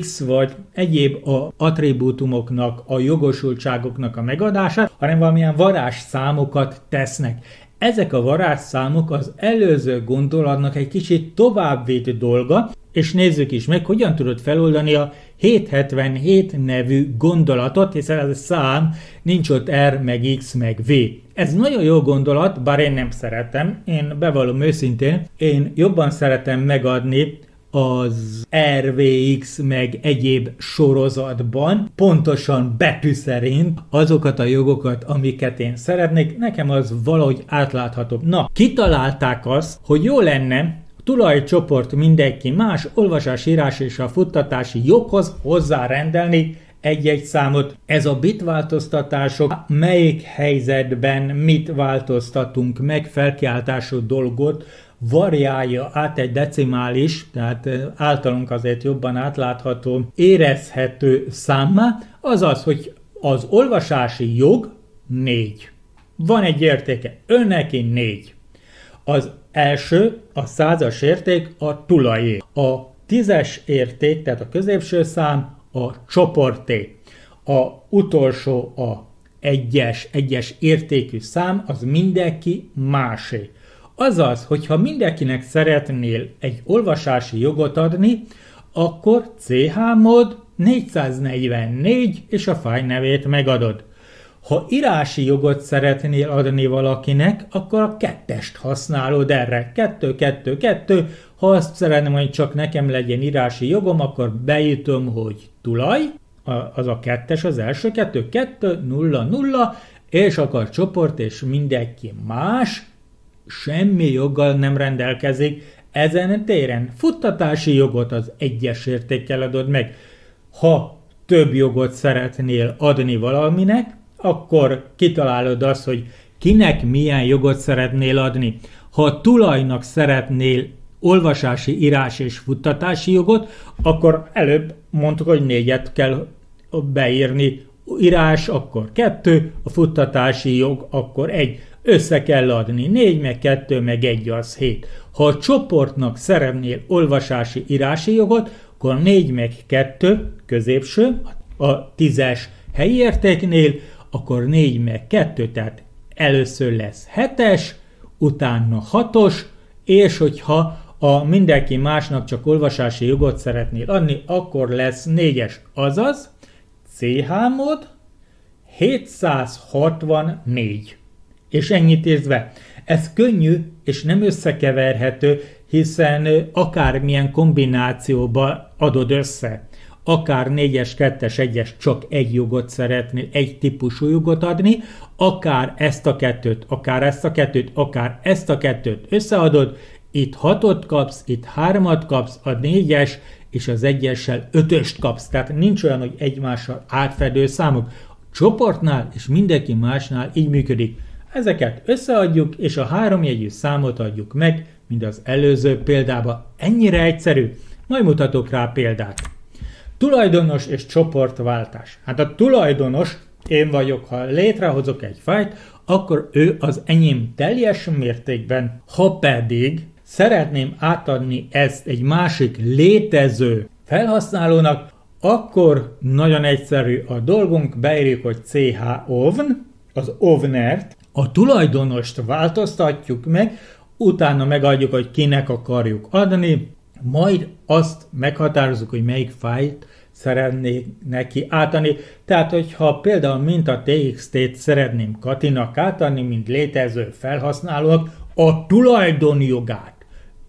X, vagy egyéb a attribútumoknak, a jogosultságoknak a megadását, hanem valamilyen varázs számokat tesznek. Ezek a varázsszámok az előző gondolatnak egy kicsit továbbvitt dolga, és nézzük is meg, hogyan tudod feloldani a 777 nevű gondolatot, hiszen ez a szám nincs ott R, meg X, meg V. Ez nagyon jó gondolat, bár én nem szeretem. Én bevallom őszintén, én jobban szeretem megadni az RVX meg egyéb sorozatban pontosan betű szerint azokat a jogokat, amiket én szeretnék, nekem az valahogy átláthatóbb. Na, kitalálták azt, hogy jó lenne, tulajcsoport mindenki más olvasás, írás és a futtatási joghoz hozzárendelni egy-egy számot. Ez a bitváltoztatások, melyik helyzetben mit változtatunk meg, felkiáltású dolgot, variálja át egy decimális, tehát általunk azért jobban átlátható, érezhető számmá, azaz, hogy az olvasási jog négy. Van egy értéke, neki négy. Az első, a százas érték a tulajé. A tízes érték, tehát a középső szám a csoporté. A utolsó a egyes, egyes értékű szám, az mindenki másé. Azaz, hogyha mindenkinek szeretnél egy olvasási jogot adni, akkor CH mód 444 és a fáj nevét megadod. Ha írási jogot szeretnél adni valakinek, akkor a kettest használod erre. Kettő, kettő, kettő. Ha azt szeretném, hogy csak nekem legyen írási jogom, akkor beütöm, hogy tulaj, az a kettes, az első kettő, kettő, nulla, nulla, és akkor csoport, és mindenki más, semmi joggal nem rendelkezik ezen téren. Futtatási jogot az egyes értékkel adod meg. Ha több jogot szeretnél adni valaminek, akkor kitalálod azt, hogy kinek milyen jogot szeretnél adni. Ha tulajnak szeretnél olvasási, írás és futtatási jogot, akkor előbb mondtuk, hogy négyet kell beírni. Írás akkor kettő, a futtatási jog akkor egy össze kell adni. 4 meg 2 meg 1 az 7. Ha a csoportnak szeretnél olvasási írási jogot, akkor 4 meg 2 középső, a 10-es helyi értéknél, akkor 4 meg 2, tehát először lesz 7-es, utána 6-os, és hogyha a mindenki másnak csak olvasási jogot szeretnél adni, akkor lesz 4-es, azaz CH mód 764 és ennyit érzve. Ez könnyű és nem összekeverhető, hiszen akármilyen kombinációba adod össze. Akár 4-es, 2-es, 1-es csak egy jogot szeretnél, egy típusú jogot adni, akár ezt a kettőt, akár ezt a kettőt, akár ezt a kettőt összeadod, itt hatot kapsz, itt hármat kapsz, a négyes és az egyessel ötöst kapsz. Tehát nincs olyan, hogy egymással átfedő számok. Csoportnál és mindenki másnál így működik. Ezeket összeadjuk, és a háromjegyű számot adjuk meg, mint az előző példában. Ennyire egyszerű. Majd mutatok rá példát. Tulajdonos és csoportváltás. Hát a tulajdonos, én vagyok, ha létrehozok egy fájt, akkor ő az enyém teljes mértékben, ha pedig szeretném átadni ezt egy másik létező felhasználónak, akkor nagyon egyszerű a dolgunk, beírjuk, hogy CH-OVN, az ovnert, a tulajdonost változtatjuk meg, utána megadjuk, hogy kinek akarjuk adni, majd azt meghatározzuk, hogy melyik fájlt szeretnék neki átadni. Tehát, hogyha például mint a TXT-t szeretném Katinak átadni, mint létező felhasználók, a tulajdonjogát.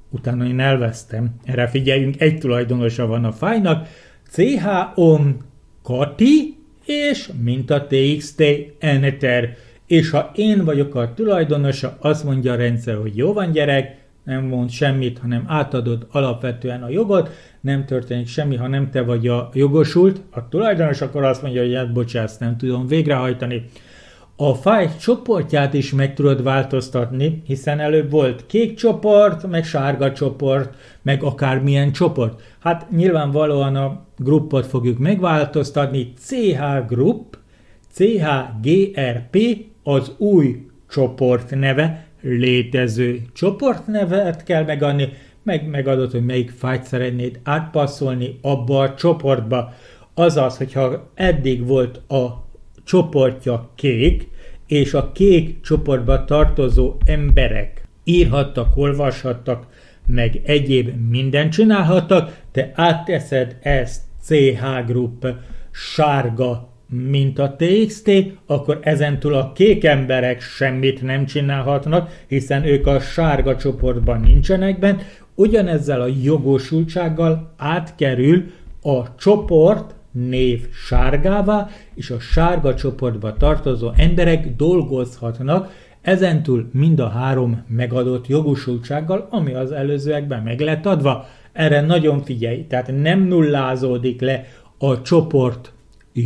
Utána én elvesztem. Erre figyeljünk, egy tulajdonosa van a fájnak. CH-OM Kati és mint a TXT Enter és ha én vagyok a tulajdonosa, azt mondja a rendszer, hogy jó van gyerek, nem mond semmit, hanem átadod alapvetően a jogot, nem történik semmi, ha nem te vagy a jogosult, a tulajdonos akkor azt mondja, hogy hát bocsász, nem tudom végrehajtani. A fájl csoportját is meg tudod változtatni, hiszen előbb volt kék csoport, meg sárga csoport, meg akármilyen csoport. Hát nyilvánvalóan a grupot fogjuk megváltoztatni, CH Group, CHGRP az új csoport neve, létező csoportnevet kell megadni, meg megadod, hogy melyik fájt szeretnéd átpasszolni abba a csoportba. Azaz, hogyha eddig volt a csoportja kék, és a kék csoportba tartozó emberek írhattak, olvashattak, meg egyéb mindent csinálhattak, te átteszed ezt CH Group sárga mint a TXT, akkor ezentúl a kék emberek semmit nem csinálhatnak, hiszen ők a sárga csoportban nincsenek bent, ugyanezzel a jogosultsággal átkerül a csoport név sárgává, és a sárga csoportba tartozó emberek dolgozhatnak ezentúl mind a három megadott jogosultsággal, ami az előzőekben meg lett adva. Erre nagyon figyelj, tehát nem nullázódik le a csoport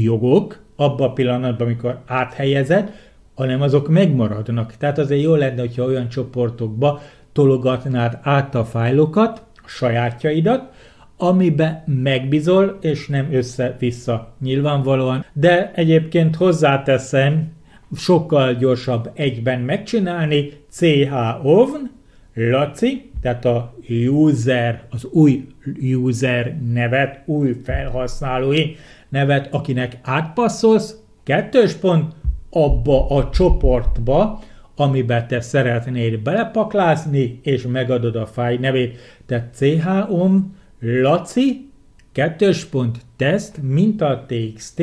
jogok abban a pillanatban, amikor áthelyezed, hanem azok megmaradnak. Tehát azért jó lenne, hogyha olyan csoportokba tologatnád át a fájlokat, a sajátjaidat, amibe megbizol, és nem össze-vissza nyilvánvalóan. De egyébként hozzáteszem, sokkal gyorsabb egyben megcsinálni, CHOVN, Laci, tehát a user, az új user nevet, új felhasználói nevet, akinek átpasszolsz, kettős pont, abba a csoportba, amiben te szeretnéd belepaklázni, és megadod a fáj nevét. Tehát CHOM, Laci, kettős pont, teszt, minta TXT,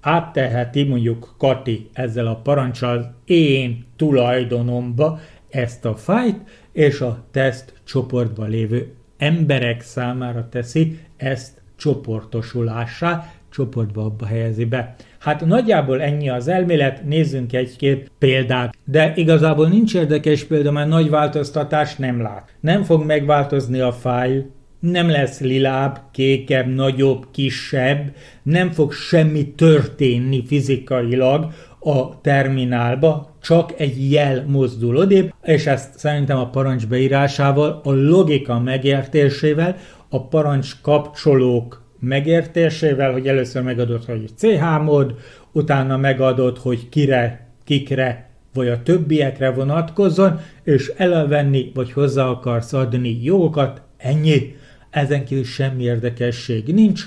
átteheti mondjuk Kati ezzel a parancsal én tulajdonomba ezt a fájt, és a teszt csoportban lévő emberek számára teszi ezt csoportosulásá, csoportba abba helyezi be. Hát nagyjából ennyi az elmélet, nézzünk egy-két példát. De igazából nincs érdekes példa, mert nagy változtatás nem lát. Nem fog megváltozni a fájl, nem lesz lilább, kékebb, nagyobb, kisebb, nem fog semmi történni fizikailag a terminálba, csak egy jel mozdul odébb, és ezt szerintem a parancs beírásával, a logika megértésével, a parancs kapcsolók megértésével, hogy először megadott, hogy CH mód, utána megadott, hogy kire, kikre, vagy a többiekre vonatkozzon, és elvenni, vagy hozzá akarsz adni jogokat, ennyi. Ezen kívül semmi érdekesség nincs.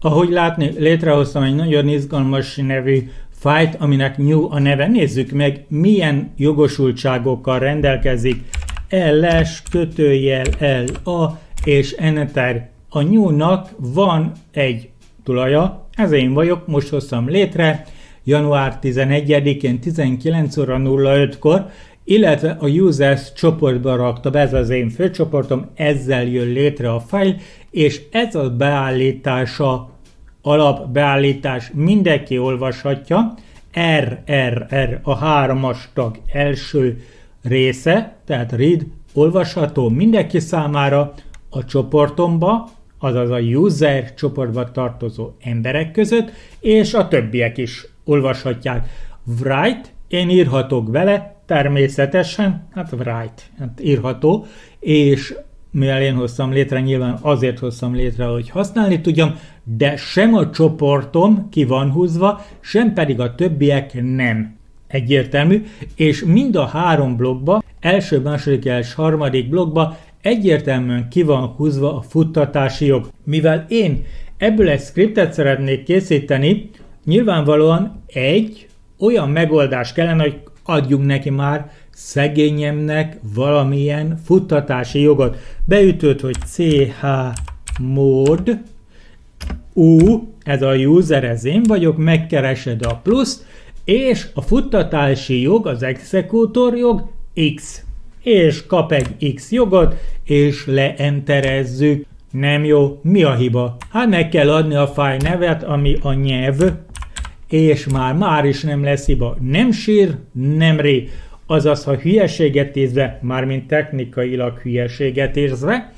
Ahogy látni, létrehoztam egy nagyon izgalmas nevű fájt, aminek New a neve. Nézzük meg, milyen jogosultságokkal rendelkezik LS kötőjel LA és Enter. A New-nak van egy tulaja, ez én vagyok, most hoztam létre, január 11-én 19 óra 05-kor, illetve a users csoportba raktam, ez az én főcsoportom, ezzel jön létre a fájl, és ez a beállítása, alapbeállítás mindenki olvashatja, RRR a hármas tag első része, tehát read olvasható mindenki számára a csoportomba, azaz a user csoportba tartozó emberek között, és a többiek is olvashatják. Write, én írhatok vele, természetesen, hát write, hát írható, és mivel én hoztam létre, nyilván azért hoztam létre, hogy használni tudjam, de sem a csoportom ki van húzva, sem pedig a többiek nem. Egyértelmű, és mind a három blogba, első, második és harmadik blogba egyértelműen ki van húzva a futtatási jog. Mivel én ebből egy scriptet szeretnék készíteni, nyilvánvalóan egy olyan megoldás kellene, hogy adjunk neki már szegényemnek valamilyen futtatási jogot. Beütött, hogy CH mód U, ez a user, ez én vagyok, megkeresed a pluszt, és a futtatási jog, az exekútor jog X. És kap egy X jogot, és leenterezzük. Nem jó, mi a hiba? Hát meg kell adni a fáj nevet, ami a nyelv, és már már is nem lesz hiba. Nem sír, nem ré. Azaz, ha hülyeséget érzve, mármint technikailag hülyeséget érzve,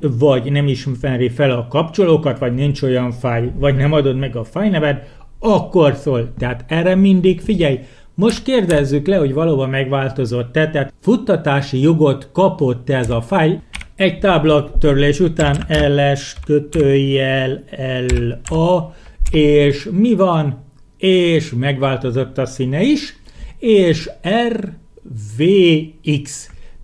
vagy nem ismeri fel a kapcsolókat, vagy nincs olyan fáj, vagy nem adod meg a fájneved, akkor szól. Tehát erre mindig figyelj. Most kérdezzük le, hogy valóban megváltozott-e, tehát futtatási jogot kapott ez a fájl, egy törlés után ls kötőjel la, és mi van? És megváltozott a színe is, és RVX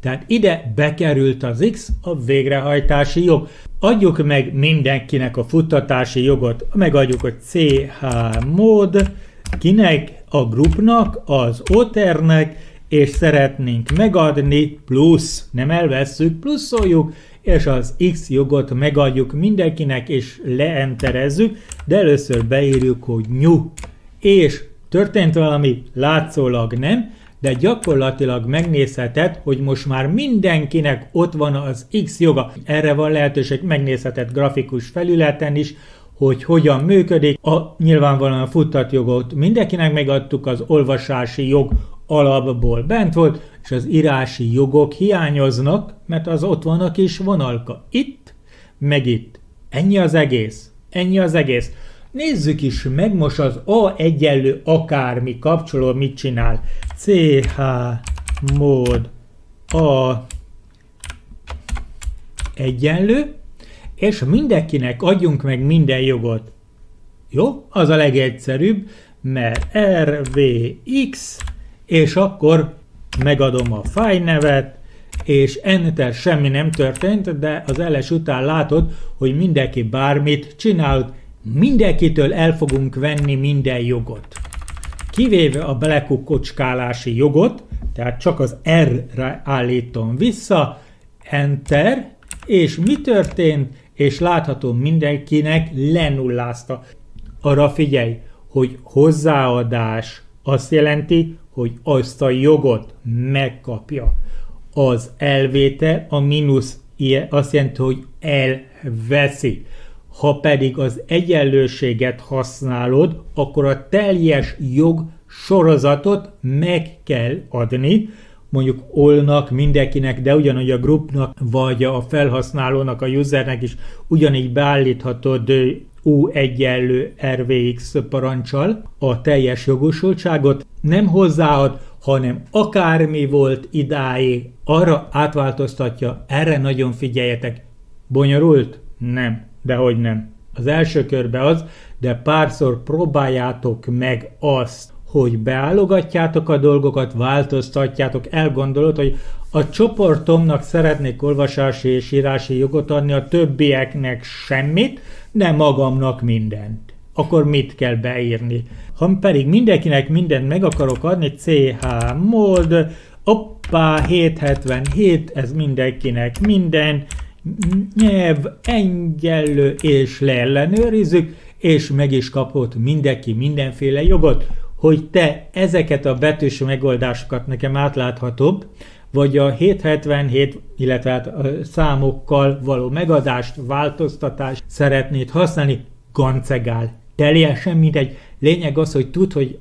tehát ide bekerült az X, a végrehajtási jog. Adjuk meg mindenkinek a futtatási jogot, megadjuk a CH mód, kinek, a grupnak, az oternek, és szeretnénk megadni plusz, nem elvesszük, pluszoljuk, és az X jogot megadjuk mindenkinek, és leenterezzük, de először beírjuk, hogy new. És történt valami, látszólag nem, de gyakorlatilag megnézheted, hogy most már mindenkinek ott van az X joga. Erre van lehetőség, megnézheted grafikus felületen is, hogy hogyan működik. A, nyilvánvalóan a futtatjogot mindenkinek megadtuk, az olvasási jog alapból bent volt, és az írási jogok hiányoznak, mert az ott van a kis vonalka. Itt, meg itt. Ennyi az egész. Ennyi az egész. Nézzük is meg most az A egyenlő akármi kapcsoló mit csinál. CH mód A egyenlő, és mindenkinek adjunk meg minden jogot. Jó? Az a legegyszerűbb, mert RVX, és akkor megadom a file nevet, és enter semmi nem történt, de az LS után látod, hogy mindenki bármit csinált, mindenkitől el fogunk venni minden jogot. Kivéve a belekukkocskálási jogot, tehát csak az R-re állítom vissza, enter, és mi történt? És látható mindenkinek lenullázta. Arra figyelj, hogy hozzáadás azt jelenti, hogy azt a jogot megkapja. Az elvétel, a mínusz azt jelenti, hogy elveszi. Ha pedig az egyenlőséget használod, akkor a teljes jog sorozatot meg kell adni, mondjuk olnak mindenkinek, de ugyanúgy a grupnak, vagy a felhasználónak, a usernek is ugyanígy beállíthatod U egyenlő RVX parancsal a teljes jogosultságot, nem hozzáad, hanem akármi volt idáig, arra átváltoztatja, erre nagyon figyeljetek. Bonyolult? Nem, dehogy nem. Az első körbe az, de párszor próbáljátok meg azt, hogy beállogatjátok a dolgokat, változtatjátok, elgondolod, hogy a csoportomnak szeretnék olvasási és írási jogot adni, a többieknek semmit, de magamnak mindent. Akkor mit kell beírni? Ha pedig mindenkinek mindent meg akarok adni, CH mód, oppá, 777, ez mindenkinek minden, nyelv, engyenlő, és leellenőrizzük, és meg is kapott mindenki mindenféle jogot, hogy te ezeket a betűs megoldásokat nekem átláthatóbb, vagy a 777, illetve hát a számokkal való megadást, változtatást szeretnéd használni, gancegál. Teljesen mindegy. Lényeg az, hogy tud, hogy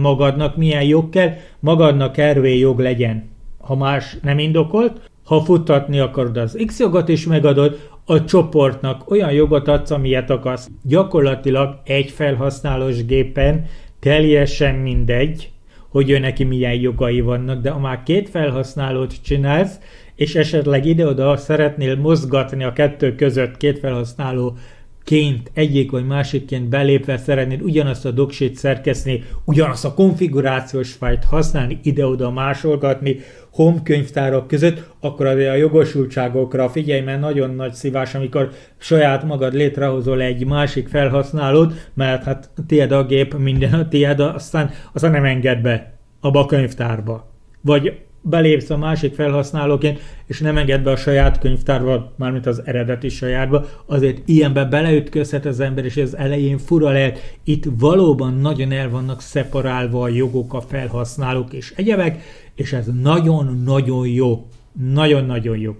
magadnak milyen jog kell, magadnak ervé jog legyen. Ha más nem indokolt, ha futtatni akarod az X jogot is megadod, a csoportnak olyan jogot adsz, amilyet akarsz. Gyakorlatilag egy felhasználós gépen teljesen mindegy, hogy ő neki milyen jogai vannak, de ha már két felhasználót csinálsz, és esetleg ide-oda szeretnél mozgatni a kettő között két felhasználó ként, egyik vagy másikként belépve szeretnéd ugyanazt a doksit szerkeszni, ugyanazt a konfigurációs fájt használni, ide-oda másolgatni, home könyvtárak között, akkor azért a jogosultságokra figyelj, mert nagyon nagy szívás, amikor saját magad létrehozol egy másik felhasználót, mert hát tiéd a gép, minden a tiéd, aztán, aztán nem enged be abba a könyvtárba. Vagy belépsz a másik felhasználóként, és nem enged be a saját könyvtárba, mármint az eredeti sajátba, azért ilyenbe beleütközhet az ember, és ez elején fura lehet. Itt valóban nagyon el vannak szeparálva a jogok, a felhasználók és egyebek, és ez nagyon-nagyon jó. Nagyon-nagyon jó.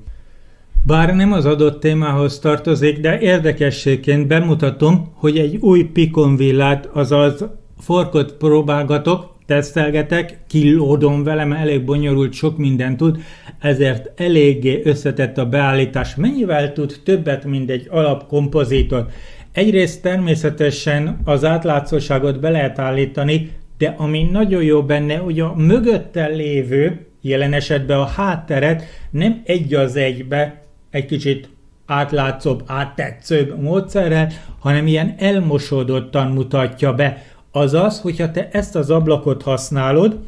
Bár nem az adott témához tartozik, de érdekességként bemutatom, hogy egy új Picon villát, azaz forkot próbálgatok, tesztelgetek, kilódom velem, elég bonyolult, sok mindent tud, ezért eléggé összetett a beállítás. Mennyivel tud többet, mint egy alapkompozitor? Egyrészt természetesen az átlátszóságot be lehet állítani, de ami nagyon jó benne, hogy a mögötte lévő, jelen esetben a hátteret nem egy az egybe, egy kicsit átlátszóbb, áttetszőbb módszerrel, hanem ilyen elmosódottan mutatja be. Azaz, hogyha te ezt az ablakot használod,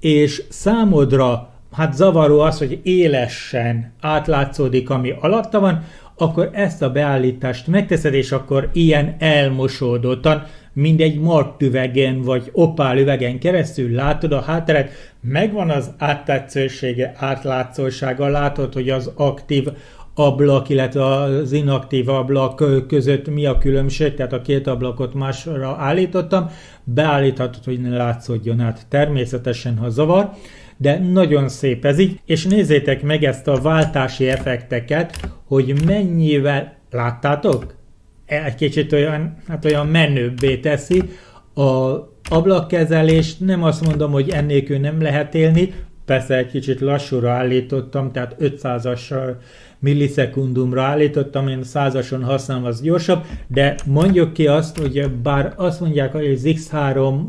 és számodra hát zavaró az, hogy élesen átlátszódik, ami alatta van, akkor ezt a beállítást megteszed, és akkor ilyen elmosódottan, mindegy martüvegen vagy opál üvegen keresztül látod a hátteret, megvan az áttetszősége, átlátszósága, látod, hogy az aktív ablak, illetve az inaktív ablak között mi a különbség, tehát a két ablakot másra állítottam, beállíthatod, hogy ne látszódjon át. Természetesen, ha zavar, de nagyon szép ez így, és nézzétek meg ezt a váltási effekteket, hogy mennyivel, láttátok? Egy kicsit olyan, hát olyan menőbbé teszi, a ablakkezelést nem azt mondom, hogy ennélkül nem lehet élni, persze egy kicsit lassúra állítottam, tehát 500-as millisekundumra állítottam, én százason használom, az gyorsabb, de mondjuk ki azt, hogy bár azt mondják, hogy az X3,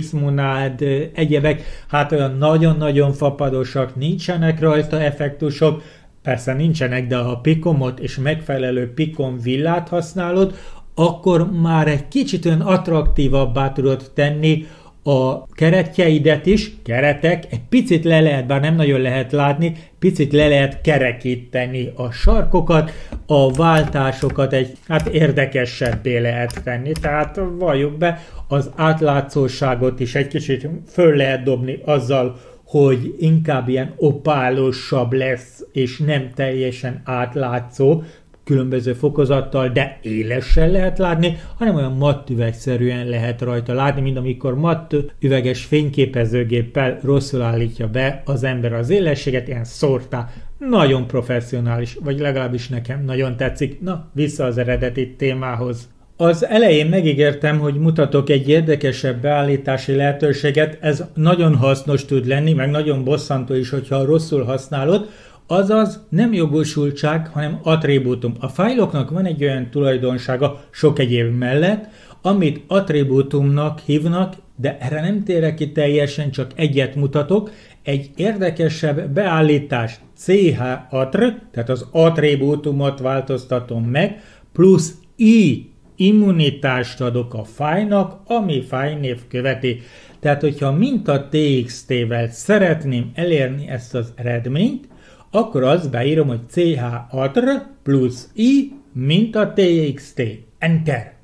X-monád, egyebek, hát olyan nagyon-nagyon fapadosak, nincsenek rajta effektusok, persze nincsenek, de ha a pikomot és megfelelő pikom villát használod, akkor már egy kicsit olyan attraktívabbá tudod tenni a keretjeidet is, keretek, egy picit le lehet, bár nem nagyon lehet látni, picit le lehet kerekíteni a sarkokat, a váltásokat egy, hát érdekesebbé lehet tenni, tehát valljuk be, az átlátszóságot is egy kicsit föl lehet dobni azzal, hogy inkább ilyen opálosabb lesz, és nem teljesen átlátszó, különböző fokozattal, de élesen lehet látni, hanem olyan matt üvegszerűen lehet rajta látni, mint amikor matt üveges fényképezőgéppel rosszul állítja be az ember az élességet, ilyen szórtá. Nagyon professzionális, vagy legalábbis nekem nagyon tetszik. Na, vissza az eredeti témához. Az elején megígértem, hogy mutatok egy érdekesebb beállítási lehetőséget, ez nagyon hasznos tud lenni, meg nagyon bosszantó is, hogyha rosszul használod, Azaz nem jogosultság, hanem attribútum. A fájloknak van egy olyan tulajdonsága sok egyéb mellett, amit attribútumnak hívnak, de erre nem térek ki teljesen, csak egyet mutatok. Egy érdekesebb beállítás CH attr, tehát az attribútumot változtatom meg, plusz I immunitást adok a fájnak, ami fájnév követi. Tehát, hogyha minta TXT-vel szeretném elérni ezt az eredményt, akkor azt beírom, hogy ch atr plusz i, mint a txt. Enter.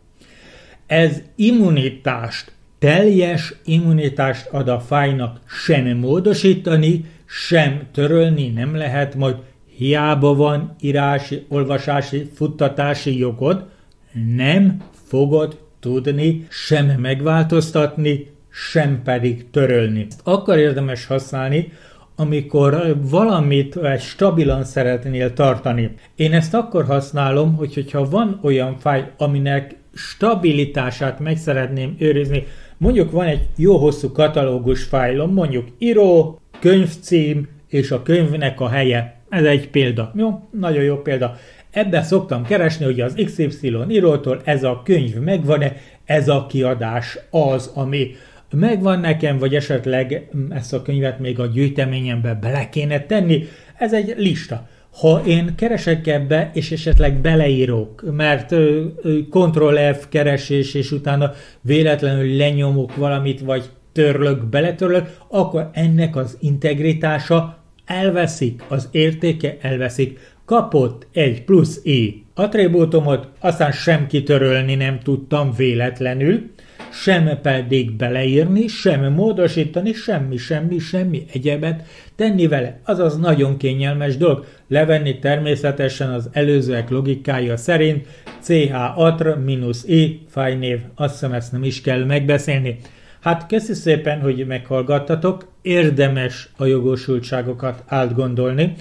Ez immunitást, teljes immunitást ad a fájnak, sem módosítani, sem törölni nem lehet, majd hiába van írási, olvasási, futtatási jogod, nem fogod tudni sem megváltoztatni, sem pedig törölni. Akkor érdemes használni, amikor valamit stabilan szeretnél tartani. Én ezt akkor használom, hogy, hogyha van olyan fájl, aminek stabilitását meg szeretném őrizni, mondjuk van egy jó hosszú katalógus fájlom, mondjuk író, könyvcím és a könyvnek a helye. Ez egy példa. Jó? Nagyon jó példa. Ebben szoktam keresni, hogy az XY írótól ez a könyv megvan-e, ez a kiadás az, ami megvan nekem, vagy esetleg ezt a könyvet még a gyűjteményembe bele kéne tenni. Ez egy lista. Ha én keresek ebbe, és esetleg beleírok, mert Ctrl-F keresés, és utána véletlenül lenyomok valamit, vagy törlök, beletörlök, akkor ennek az integritása elveszik, az értéke elveszik. Kapott egy plusz i attribútumot, aztán sem kitörölni nem tudtam véletlenül, sem pedig beleírni, sem módosítani, semmi, semmi, semmi egyebet tenni vele. Azaz nagyon kényelmes dolog. Levenni természetesen az előzőek logikája szerint ch atr minus i fájnév. Azt hiszem ezt nem is kell megbeszélni. Hát köszi szépen, hogy meghallgattatok. Érdemes a jogosultságokat átgondolni.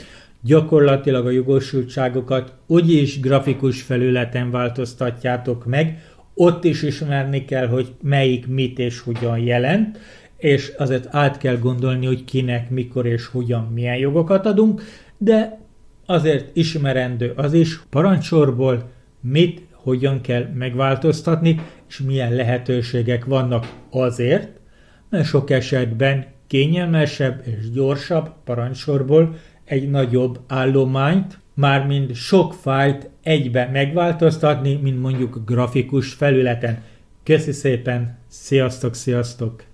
Gyakorlatilag a jogosultságokat úgyis grafikus felületen változtatjátok meg, ott is ismerni kell, hogy melyik mit és hogyan jelent, és azért át kell gondolni, hogy kinek, mikor és hogyan, milyen jogokat adunk, de azért ismerendő az is parancsorból, mit, hogyan kell megváltoztatni, és milyen lehetőségek vannak azért, mert sok esetben kényelmesebb és gyorsabb parancsorból egy nagyobb állományt mármint sok fájlt egybe megváltoztatni, mint mondjuk grafikus felületen. Köszi szépen, sziasztok, sziasztok!